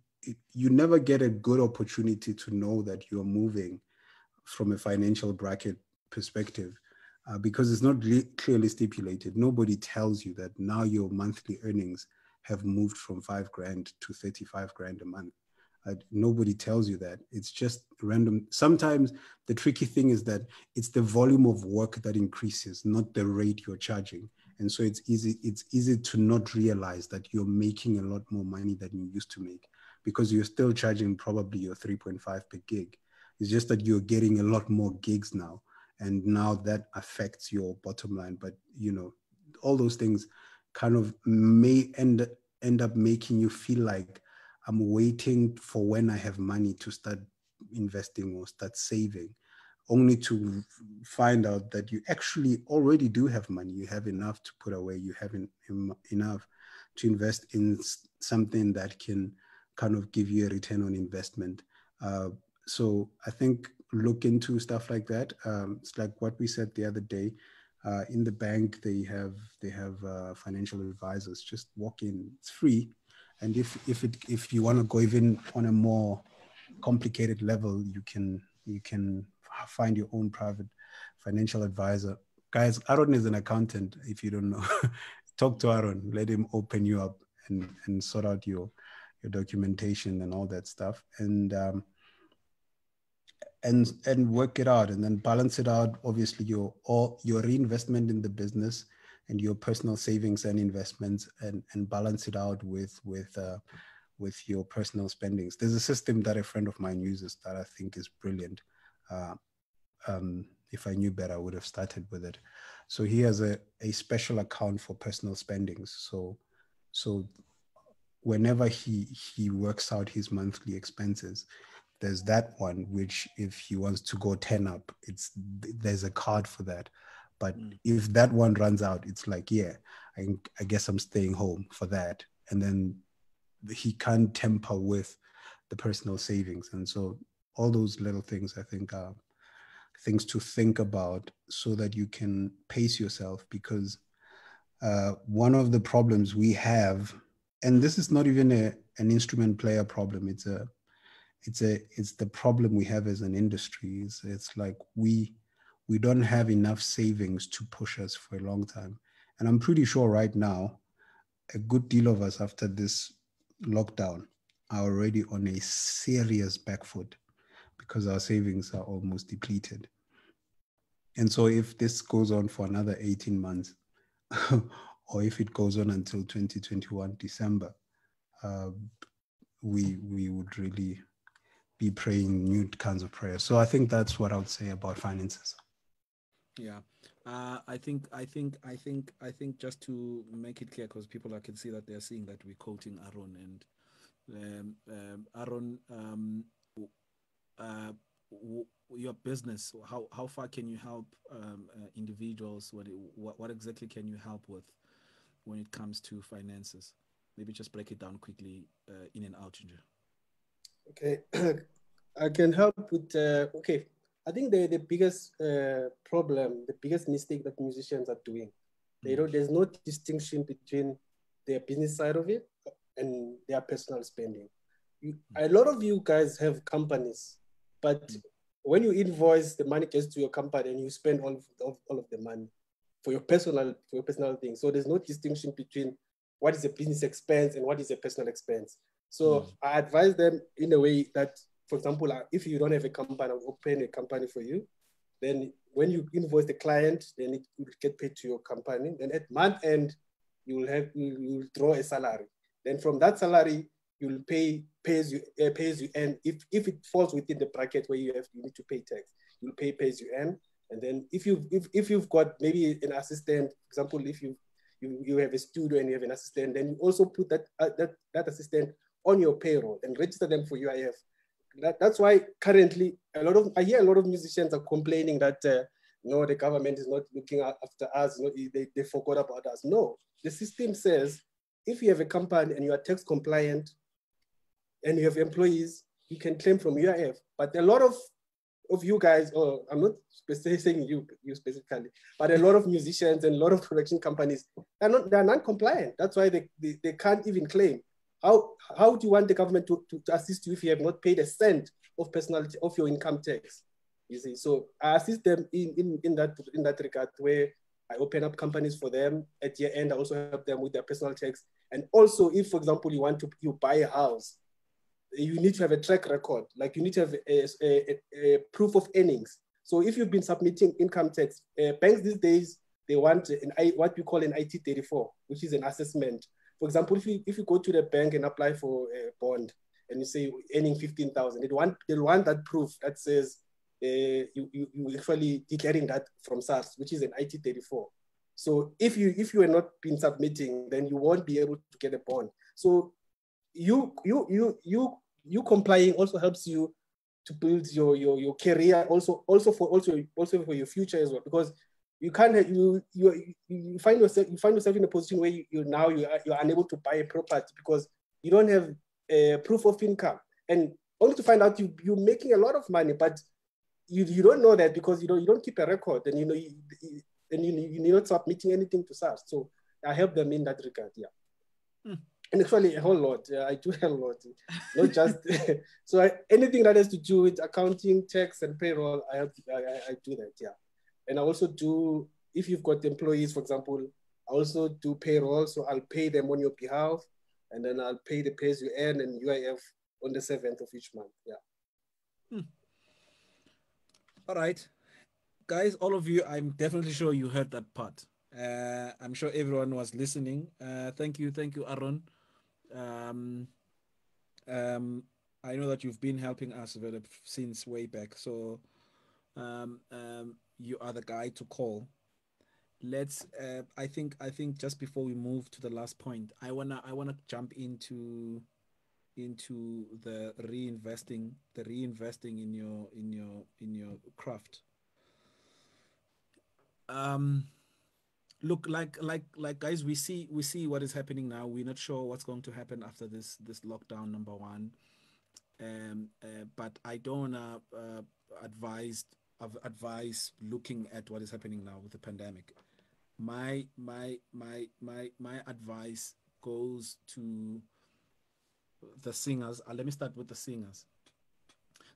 you never get a good opportunity to know that you're moving from a financial bracket perspective uh, because it's not clearly stipulated. Nobody tells you that now your monthly earnings have moved from five grand to 35 grand a month. Uh, nobody tells you that. It's just random. Sometimes the tricky thing is that it's the volume of work that increases, not the rate you're charging. And so it's easy, it's easy to not realize that you're making a lot more money than you used to make because you're still charging probably your 3.5 per gig. It's just that you're getting a lot more gigs now and now that affects your bottom line but you know all those things kind of may end end up making you feel like i'm waiting for when i have money to start investing or start saving only to find out that you actually already do have money you have enough to put away you have enough to invest in something that can kind of give you a return on investment uh, so i think look into stuff like that. Um, it's like what we said the other day. Uh, in the bank, they have they have uh, financial advisors. Just walk in; it's free. And if if it if you want to go even on a more complicated level, you can you can find your own private financial advisor. Guys, Aaron is an accountant. If you don't know, [laughs] talk to Aaron. Let him open you up and and sort out your your documentation and all that stuff. And um, and and work it out and then balance it out obviously your all your reinvestment in the business and your personal savings and investments and and balance it out with with uh, with your personal spendings. There's a system that a friend of mine uses that i think is brilliant. Uh, um, if i knew better i would have started with it. So he has a, a special account for personal spendings. So so whenever he he works out his monthly expenses there's that one which if he wants to go 10 up it's there's a card for that but mm. if that one runs out it's like yeah I, I guess i'm staying home for that. And then he can't temper with the personal savings. And so all those little things i think are things to think about so that you can pace yourself because uh, one of the problems we have and this is not even a, an instrument player problem. It's a it's a it's the problem we have as an industry it's, it's like we we don't have enough savings to push us for a long time and i'm pretty sure right now a good deal of us after this lockdown are already on a serious back foot because our savings are almost depleted and so if this goes on for another 18 months, [laughs] or if it goes on until 2021 December, uh, we we would really be praying new kinds of prayers. So I think that's what I would say about finances. Yeah, uh, I think I think I think I think just to make it clear, because people I can see that they're seeing that we're quoting Aaron and um, um, Aaron. Um, uh, your business how how far can you help um, uh, individuals what, what what exactly can you help with when it comes to finances maybe just break it down quickly uh, in and out Ginger. okay [coughs] i can help with uh, okay i think the the biggest uh, problem the biggest mistake that musicians are doing they don't there's no distinction between their business side of it and their personal spending you, a lot of you guys have companies but mm when you invoice, the money to your company and you spend all of, all of the money for your personal for your personal thing. So there's no distinction between what is a business expense and what is a personal expense. So mm. I advise them in a way that, for example, uh, if you don't have a company, I'll open a company for you. Then when you invoice the client, then it will get paid to your company. Then at month end, you will have you will draw a salary. Then from that salary, you'll pay pays you uh, pay as you earn. If if it falls within the bracket where you have you need to pay tax, you'll pay pays you earn. And then if you if, if you've got maybe an assistant, example, if you you, you have a studio and you have an assistant, then you also put that uh, that that assistant on your payroll and register them for UIF. That, that's why currently a lot of I hear a lot of musicians are complaining that uh, no, the government is not looking after us. Know, they, they forgot about us. No, the system says if you have a company and you are tax compliant, and you have employees, you can claim from UIF. But a lot of of you guys, or I'm not [laughs] saying you, you specifically, but a lot of musicians and a lot of production companies, they're not they're non-compliant. That's why they, they, they can't even claim. How how do you want the government to, to, to assist you if you have not paid a cent of personality of your income tax? You see, so I assist them in, in, in that in that regard where I open up companies for them at year end. I also help them with their personal tax. And also, if for example you want to you buy a house you need to have a track record. Like you need to have a, a, a proof of earnings. So if you've been submitting income tax, uh, banks these days they want an I, what we call an IT34, which is an assessment. For example, if you if you go to the bank and apply for a bond and you say earning 15,000, they want they want that proof that says uh, you, you you actually declaring that from SARS, which is an IT34. So if you if you are not been submitting, then you won't be able to get a bond. So you you you you you complying also helps you to build your your your career also also for also also for your future as well because you can't you you you find yourself you find yourself in a position where you, you now you are, you are unable to buy a property because you don't have a proof of income and only to find out you you're making a lot of money but you, you don't know that because you don't you don't keep a record and you know you, and you, you're not submitting anything to SARS so I help them in that regard yeah. Hmm and actually a whole lot. Yeah, I do a lot, not just [laughs] so I, anything that has to do with accounting, tax, and payroll. I have I, I, do that. Yeah, and I also do if you've got employees, for example, I also do payroll. So I'll pay them on your behalf, and then I'll pay the pay as you earn and UIF on the seventh of each month. Yeah. Hmm. All right, guys, all of you, I'm definitely sure you heard that part. Uh, I'm sure everyone was listening. Uh, thank you, thank you, Aaron. Um, um, I know that you've been helping us since way back, so um, um, you are the guy to call. Let's. Uh, I think. I think just before we move to the last point, I wanna. I wanna jump into into the reinvesting the reinvesting in your in your in your craft um look like like like guys we see we see what is happening now we're not sure what's going to happen after this this lockdown number one um uh, but i don't uh, uh advise advise looking at what is happening now with the pandemic my my my my my advice goes to the singers uh, let me start with the singers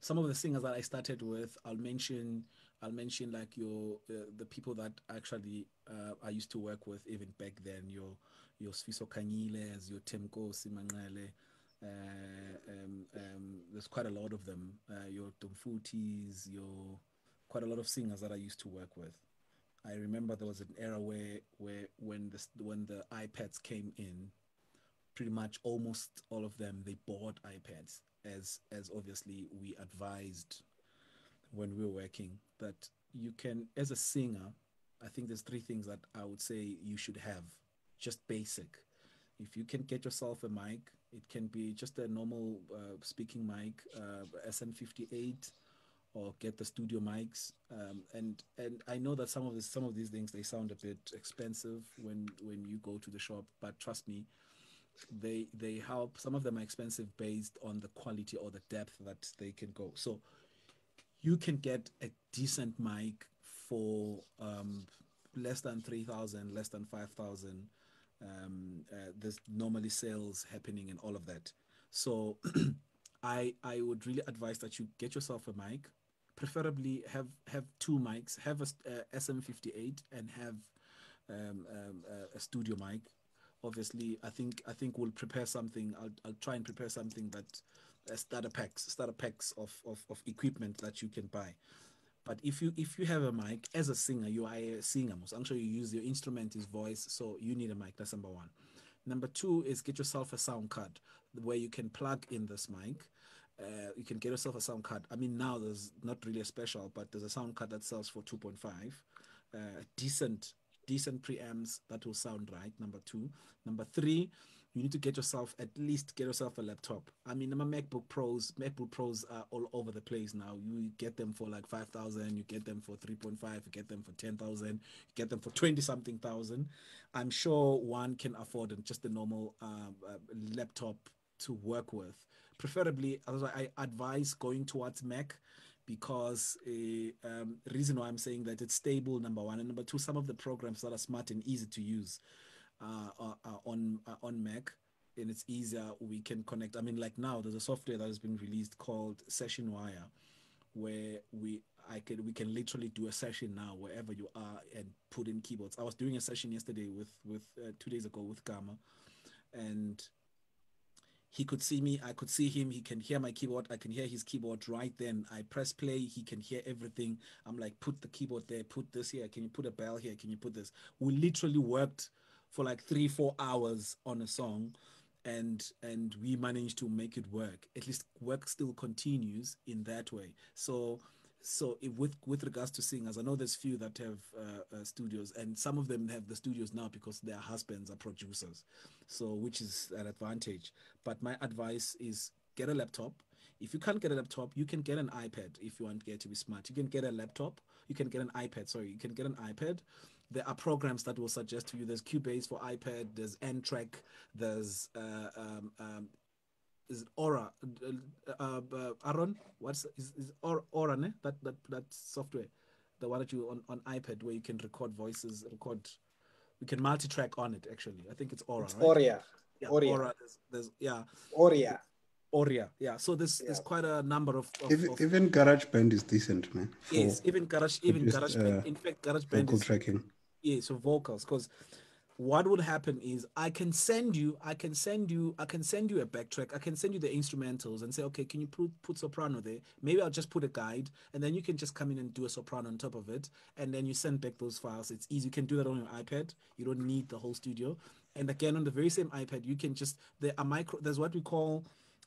some of the singers that i started with i'll mention I'll mention like your uh, the people that actually uh, I used to work with even back then. Your your Sfiso Kanyiles, your Temko Simanele. Uh, um, um, there's quite a lot of them. Uh, your Tumfutis, your quite a lot of singers that I used to work with. I remember there was an era where where when the when the iPads came in, pretty much almost all of them they bought iPads as as obviously we advised when we were working that you can as a singer I think there's three things that I would say you should have just basic if you can get yourself a mic it can be just a normal uh, speaking mic uh, SM58 or get the studio mics. Um, and and I know that some of this some of these things they sound a bit expensive when when you go to the shop but trust me they they help. Some of them are expensive based on the quality or the depth that they can go. So you can get a decent mic for um, less than 3000 less than 5000 um, uh, there's normally sales happening and all of that. So [clears throat] i i would really advise that you get yourself a mic preferably have have two mics have a uh, sm58 and have um, um, a studio mic. Obviously i think i think we'll prepare something i'll, I'll try and prepare something that uh, starter packs starter packs of, of, of equipment that you can buy. But if you if you have a mic as a singer you are a singer most i'm sure you use your instrument is voice so you need a mic that's number one. Number two is get yourself a sound card where you can plug in this mic uh, you can get yourself a sound card i mean now there's not really a special but there's a sound card that sells for 2.5 uh, decent decent preamps that will sound right. Number two. Number three, you need to get yourself at least get yourself a laptop. I mean, my MacBook Pros, MacBook Pros are all over the place now. You get them for like five thousand, you get them for three point five, you get them for ten thousand, you get them for twenty something thousand. I'm sure one can afford just a normal uh, uh, laptop to work with. Preferably, I advise going towards Mac because a um, reason why I'm saying that it's stable, number one, and number two, some of the programs that are smart and easy to use uh, are, are on are on Mac, and it's easier. We can connect. I mean, like now, there's a software that has been released called Session Wire, where we I can we can literally do a session now wherever you are and put in keyboards. I was doing a session yesterday with with uh, two days ago with Gamma, and he could see me i could see him he can hear my keyboard i can hear his keyboard right then. I press play he can hear everything. I'm like put the keyboard there put this here can you put a bell here can you put this? We literally worked for like three four hours on a song and and we managed to make it work. At least work still continues in that way. So so if, with with regards to singers i know there's few that have uh, uh, studios and some of them have the studios now because their husbands are producers. So which is an advantage. But my advice is get a laptop. If you can't get a laptop you can get an ipad if you want to get to be smart. You can get a laptop. You can get an ipad. Sorry you can get an ipad. There are programs that will suggest to you. There's cubase for ipad. There's n-track there's uh, um, um, is it Aura. Uh, uh, uh, Aaron, what's is, is Aura, ne? that that that software, the one that you on on iPad where you can record voices, record. We can multi-track on it. Actually, I think it's Aura. It's right? Auria. Yeah, Auria. Aura. There's, there's yeah. Auria. Auria. Yeah. So there's Yeah. there's quite a number of. of, Even, of even GarageBand is decent, man. Yes, even garage, even just, garage. uh, in fact, GarageBand vocal is tracking. yeah so vocals because what would happen is i can send you i can send you i can send you a backtrack. I can send you the instrumentals and say okay can you put put soprano there? Maybe i'll just put a guide and then you can just come in and do a soprano on top of it and then you send back those files. It's easy. You can do that on your ipad. You don't need the whole studio. And again on the very same ipad you can just there are micro there's what we call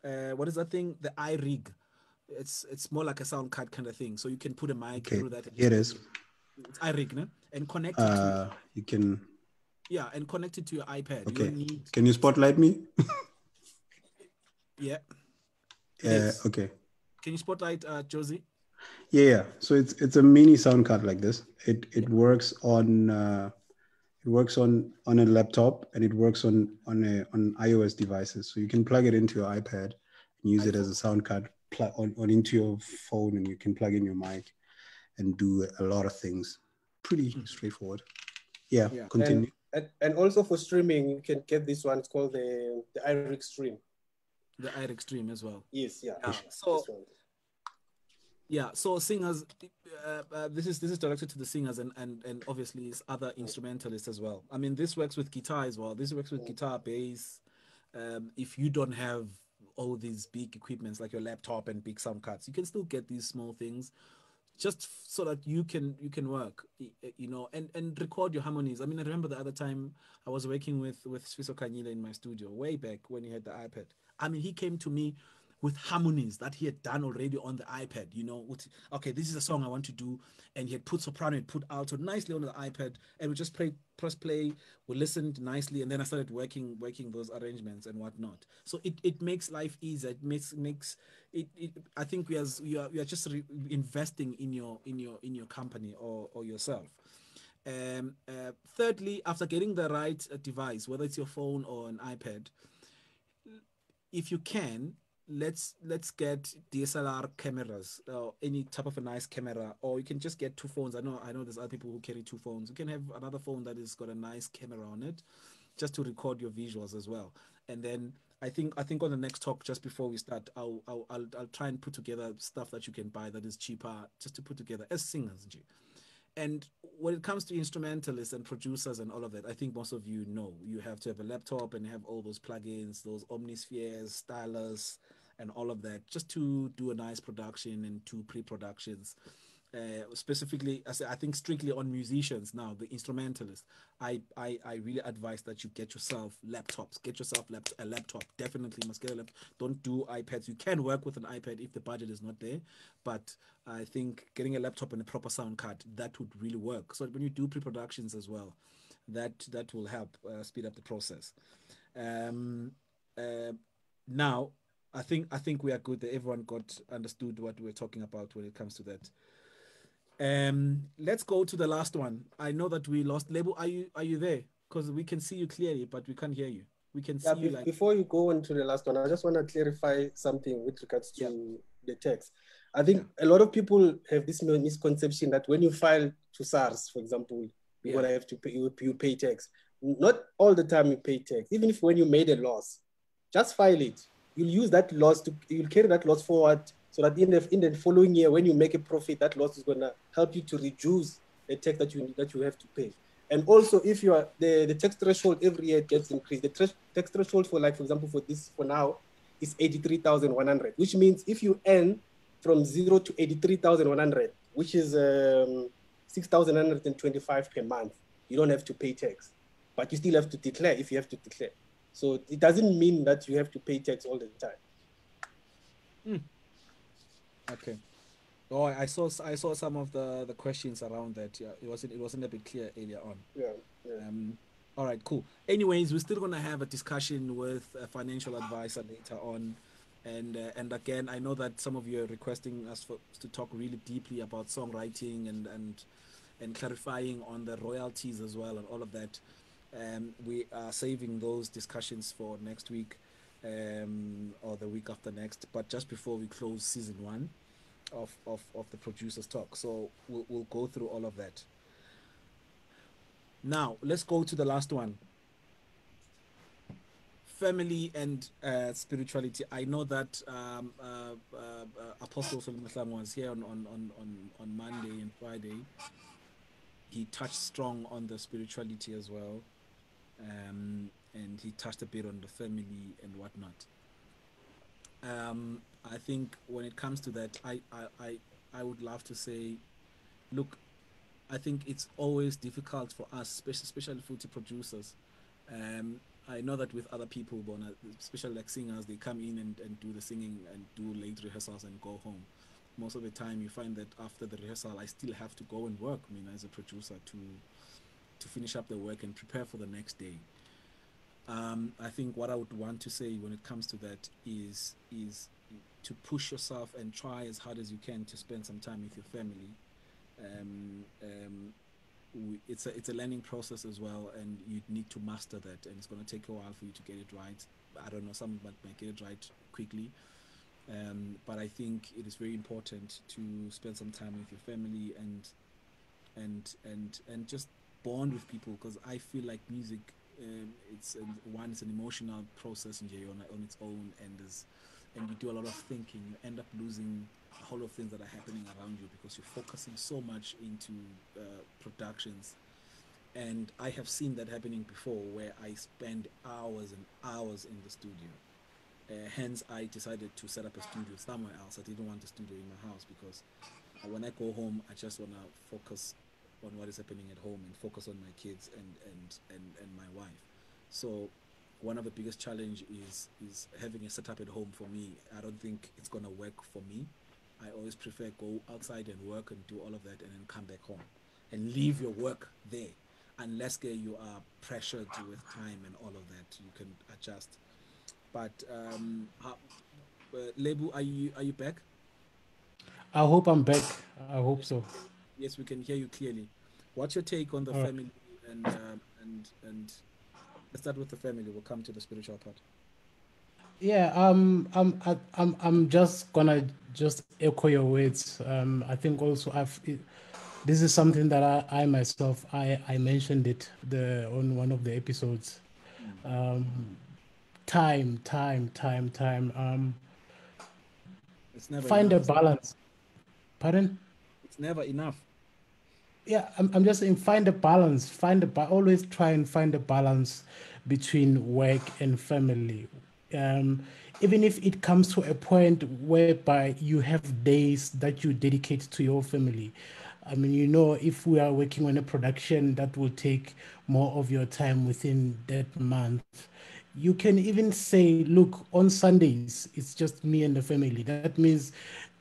uh what is that thing? The iRig. It's it's more like a sound card kind of thing. So you can put a mic Okay, through that. Here it is. it's iRig ne? and connect it to Uh, you can. Yeah, and connect it to your iPad. Okay. don't need Can you spotlight me? yeah. Uh, Yes. okay. Can you spotlight uh Josie? Yeah, yeah. So it's it's a mini sound card like this. It it works on uh, it works on on a laptop and it works on on a on iOS devices. So you can plug it into your iPad and use it as a sound card plug on, on into your phone and you can plug in your mic and do a lot of things. Pretty straightforward. Yeah, Yeah. continue. And, and also for streaming, you can get this one. It's called the the iRig Stream. The iRig Stream as well. Yes, yeah. Yeah, so- Yeah. So singers, uh, uh, this is this is directed to the singers and and and obviously it's other instrumentalists as well. I mean, this works with guitar as well. This works with guitar, bass. Um, if you don't have all these big equipments like your laptop and big sound cards, you can still get these small things. Just so that you can you can work you know and and record your harmonies. I mean i remember the other time i was working with with Sfiso Kanyile in my studio way back when he had the ipad. I mean he came to me with harmonies that he had done already on the iPad. You know, with, okay, this is a song I want to do, and he had put soprano, and put alto nicely on the iPad, and we just play, press play, we listened nicely, and then I started working working those arrangements and whatnot. So it, it makes life easier. It makes makes it. it I think we as you are we are just re- investing in your in your in your company or or yourself. Um, uh, thirdly, after getting the right uh, device, whether it's your phone or an iPad, if you can, let's let's get DSLR cameras or any type of a nice camera, or you can just get two phones. I know I know there's other people who carry two phones. You can have another phone that has got a nice camera on it, just to record your visuals as well. And then I think I think on the next talk, just before we start, I'll I'll I'll, I'll try and put together stuff that you can buy that is cheaper, just to put together as singers. And when it comes to instrumentalists and producers and all of that, I think most of you know you have to have a laptop and have all those plugins, those Omnispheres, stylus, and all of that, just to do a nice production and two pre-productions. Uh, specifically, I, I think strictly on musicians now, the instrumentalists. I, I, I really advise that you get yourself laptops. Get yourself lap- a laptop. Definitely must get a laptop. Don't do iPads. You can work with an iPad if the budget is not there, but I think getting a laptop and a proper sound card that would really work. So when you do pre-productions as well, that that will help uh, speed up the process. Um, uh, now, I think I think we are good that everyone got understood what we're talking about when it comes to that. Um, let's go to the last one. I know that we lost Lebo. Are you are you there? Because we can see you clearly, but we can't hear you. We can yeah, see you like before you go on to the last one. I just want to clarify something with regards to yeah. the text. I think yeah. a lot of people have this misconception that when you file to SARS, for example, you're gonna have to pay you, you pay tax. Not all the time you pay tax. Even if when you made a loss, just file it. You'll use that loss to you'll carry that loss forward so that in the in the following year, when you make a profit, that loss is gonna help you to reduce the tax that you that you have to pay. And also, if you are the, the tax threshold every year gets increased. The tax threshold for like for example for this for now is eighty three thousand one hundred, which means if you earn from zero to eighty three thousand one hundred, which is um, per month, you don't have to pay tax, but you still have to declare if you have to declare. So it doesn't mean that you have to pay tax all the time. Mm. Okay. Oh, I saw I saw some of the the questions around that. Yeah, it wasn't it wasn't a bit clear earlier on. Yeah. yeah. Um. All right. Cool. Anyways, we're still gonna have a discussion with a financial advisor later on, and uh, and again, I know that some of you are requesting us for to talk really deeply about songwriting and and and clarifying on the royalties as well and all of that. Um, we are saving those discussions for next week um, or the week after next, but just before we close season one of, of, of the producers talk. So we'll, we'll go through all of that. Now, let's go to the last one family and uh, spirituality. I know that um, uh, uh, Apostle Solomon was here on, on, on, on Monday and Friday. He touched strong on the spirituality as well. Um, and he touched a bit on the family and whatnot. Um, I think when it comes to that, I, I, I, I would love to say, look, I think it's always difficult for us, especially, footy producers. Um, I know that with other people, especially like singers, they come in and, and do the singing and do late rehearsals and go home. Most of the time, you find that after the rehearsal, I still have to go and work. I mean, as a producer, to to finish up the work and prepare for the next day. Um, I think what I would want to say when it comes to that is is to push yourself and try as hard as you can to spend some time with your family. Um, um, we, it's a it's a learning process as well, and you need to master that, and it's going to take a while for you to get it right. I don't know, some might, might get it right quickly, um, but I think it is very important to spend some time with your family and and and and just bond with people because I feel like music um, it's um, one it's an emotional process in on, on its own and is and you do a lot of thinking. You end up losing a whole lot of things that are happening around you because you're focusing so much into uh, productions. And I have seen that happening before where I spend hours and hours in the studio. Uh, hence I decided to set up a studio somewhere else. I didn't want a studio in my house because when I go home, I just want to focus on what is happening at home and focus on my kids and and and, and my wife. So one of the biggest challenge is is having a setup at home for me. I don't think it's gonna work for me. I always prefer go outside and work and do all of that and then come back home and leave your work there. Unless you are pressured with time and all of that, you can adjust. But um, how, uh, Lebo, are you are you back? I hope I'm back. I hope so. Yes, we can hear you clearly. What's your take on the family and um, and and let's start with the family. We'll come to the spiritual part. Yeah, um, I'm, I'm, I'm just gonna just echo your words. Um, I think also I've, it, this is something that I, I myself, I, I mentioned it the on one of the episodes. Um, time, time, time, time. Um, it's never find enough. a balance. Pardon? It's never enough. Yeah, I'm, I'm just saying find a balance. Find a always try and find a balance between work and family um, even if it comes to a point whereby you have days that you dedicate to your family. I mean, you know, if we are working on a production that will take more of your time within that month, you can even say, look, on Sundays, it's just me and the family. That means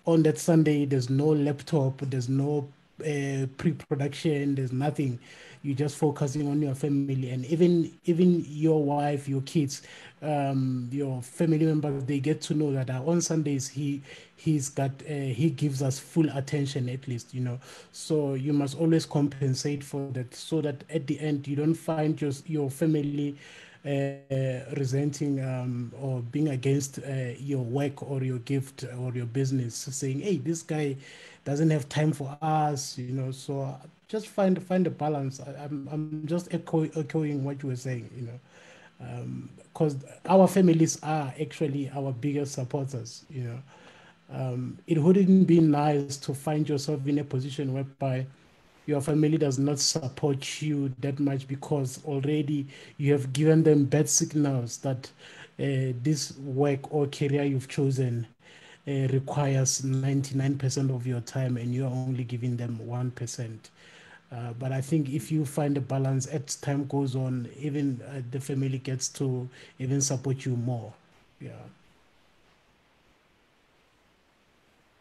on that Sunday, there's no laptop, there's no uh, pre-production, there's nothing. You're just focusing on your family and even even your wife your kids um, your family members they get to know that uh, on sundays he he's got uh, he gives us full attention at least you know. So you must always compensate for that so that at the end you don't find your your family resenting um, or being against uh, your work or your gift or your business saying hey this guy doesn't have time for us you know so just find find a balance. I, am I'm, I'm just echo, echoing what you were saying, you know, because um, our families are actually our biggest supporters, you know. Um, it wouldn't be nice to find yourself in a position whereby your family does not support you that much because already you have given them bad signals that uh, this work or career you've chosen uh, requires 99% of your time and you're only giving them 1%. Uh, but I think if you find a balance as time goes on, even uh, the family gets to even support you more. Yeah.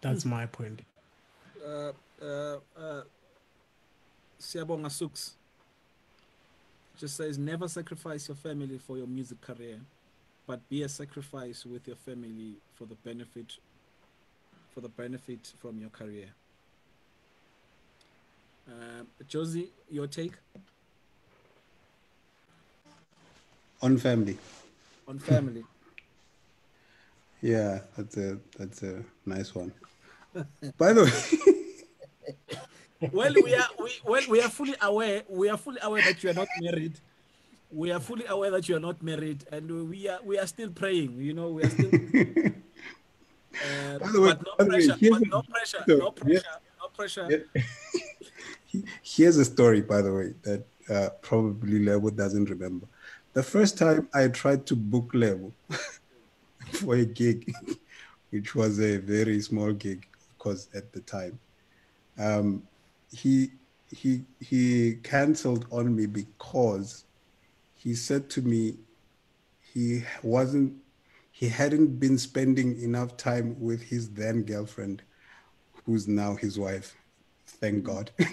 That's my point. Uh, uh, uh, Siabonga Sux just says never sacrifice your family for your music career, but be a sacrifice with your family for the benefit for the benefit from your career. Uh, Josie, your take on family. On family. [laughs] yeah, that's a that's a nice one. By the way. [laughs] well, we are we well we are fully aware we are fully aware that you are not married. We are fully aware that you are not married, and we are we are still praying. You know, we are still. [laughs] Uh, but, no pressure, but no pressure. No pressure. No pressure. [laughs] Here's a story, by the way, that uh, probably Lebo doesn't remember. The first time I tried to book Lebo [laughs] for a gig, which was a very small gig, of course, at the time, um, he he he cancelled on me because he said to me he wasn't he hadn't been spending enough time with his then girlfriend who's now his wife thank god [laughs]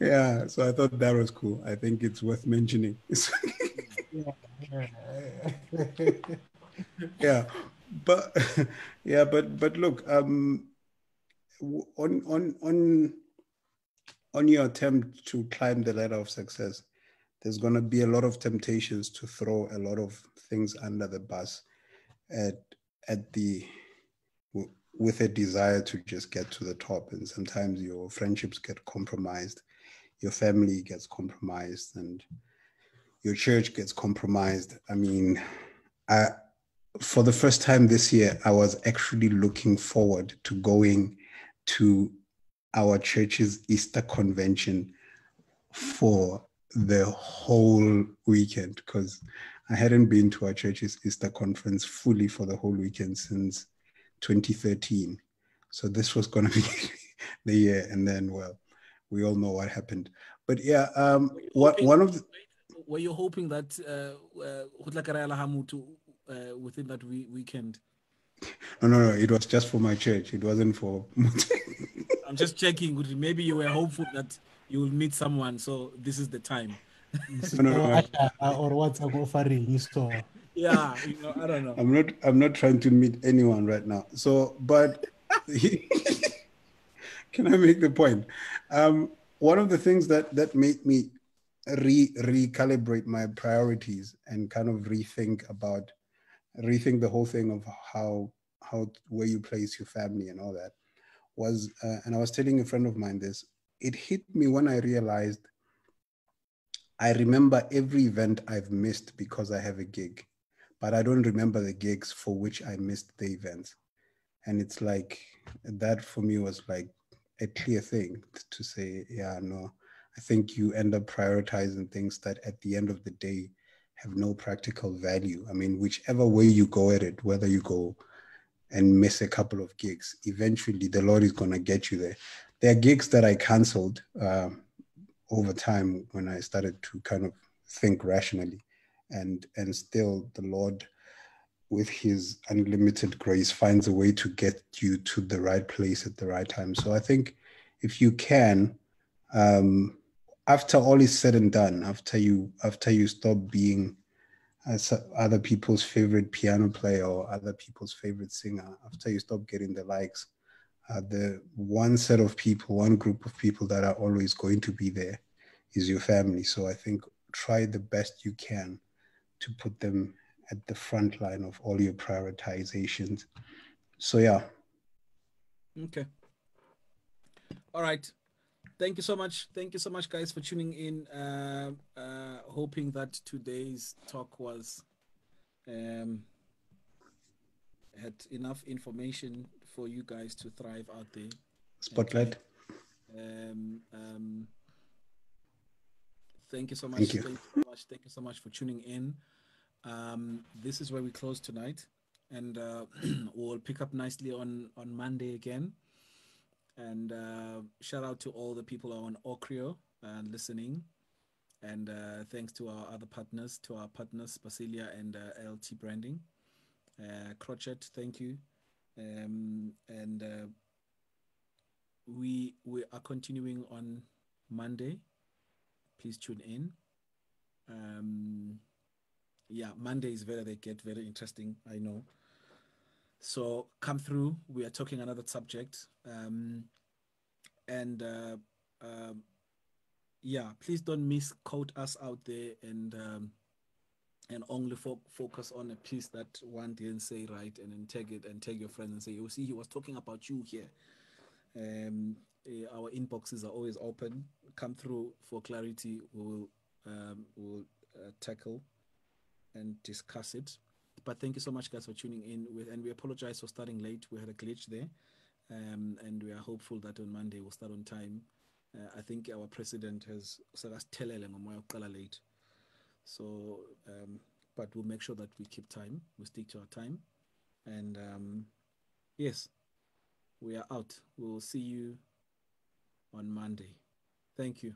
yeah, so I thought that was cool. I think it's worth mentioning. [laughs] [laughs] but [laughs] yeah, but but look, um, on on on on your attempt to climb the ladder of success, there's going to be a lot of temptations to throw a lot of things under the bus at at the with a desire to just get to the top. And sometimes your friendships get compromised, your family gets compromised, and your church gets compromised. I mean, I, for the first time this year, I was actually looking forward to going to our church's Easter convention for the whole weekend because I hadn't been to our church's Easter conference fully for the whole weekend since 2013. So this was going [laughs] to be the year, and then well, we all know what happened. But yeah, um, what one of the were you hoping that uh, uh, uh, within that we- weekend? No, no, no. It was just for my church. It wasn't for. [laughs] I'm just checking. Maybe you were hopeful that you will meet someone, so this is the time. no, no, no. or what's I'm offering so yeah you know i don't know i'm not i'm not trying to meet anyone right now so but [laughs] can i make the point um one of the things that that made me re recalibrate my priorities and kind of rethink about rethink the whole thing of how how where you place your family and all that was uh, and i was telling a friend of mine this it hit me when i realized i remember every event i've missed because i have a gig but i don't remember the gigs for which i missed the events and it's like that for me was like a clear thing to say yeah no I think you end up prioritizing things that at the end of the day have no practical value. I mean, whichever way you go at it, whether you go and miss a couple of gigs, eventually the Lord is going to get you there. There are gigs that I canceled uh, over time when I started to kind of think rationally, and and still the Lord, with His unlimited grace, finds a way to get you to the right place at the right time. So I think if you can. Um, after all is said and done, after you after you stop being as other people's favorite piano player or other people's favorite singer, after you stop getting the likes, uh, the one set of people, one group of people that are always going to be there is your family. So I think try the best you can to put them at the front line of all your prioritizations. So yeah. Okay. All right thank you so much. Thank you so much, guys, for tuning in. Uh, uh, hoping that today's talk was um, had enough information for you guys to thrive out there. Spotlight. Um, um, thank you so much. Thank you. Thank you so much. Thank you so much for tuning in. Um, this is where we close tonight, and uh, [clears throat] we'll pick up nicely on on Monday again. And uh, shout out to all the people on Ocrio and listening. And uh, thanks to our other partners, to our partners, Basilia and uh, LT Branding. Uh, Crochet, thank you. Um, and uh, we we are continuing on Monday. Please tune in. Um, yeah, Monday is very they get very interesting. I know. So come through. We are talking another subject, um, and uh, um, yeah, please don't misquote us out there and um, and only fo- focus on a piece that one didn't say right, and then take it and take your friends and say, "You see, he was talking about you here." Um, uh, our inboxes are always open. Come through for clarity. We will um, we'll uh, tackle and discuss it. But thank you so much, guys, for tuning in. With, and we apologize for starting late. We had a glitch there. Um, and we are hopeful that on Monday we'll start on time. Uh, I think our president has late. So, um, but we'll make sure that we keep time. We stick to our time. And um, yes, we are out. We'll see you on Monday. Thank you.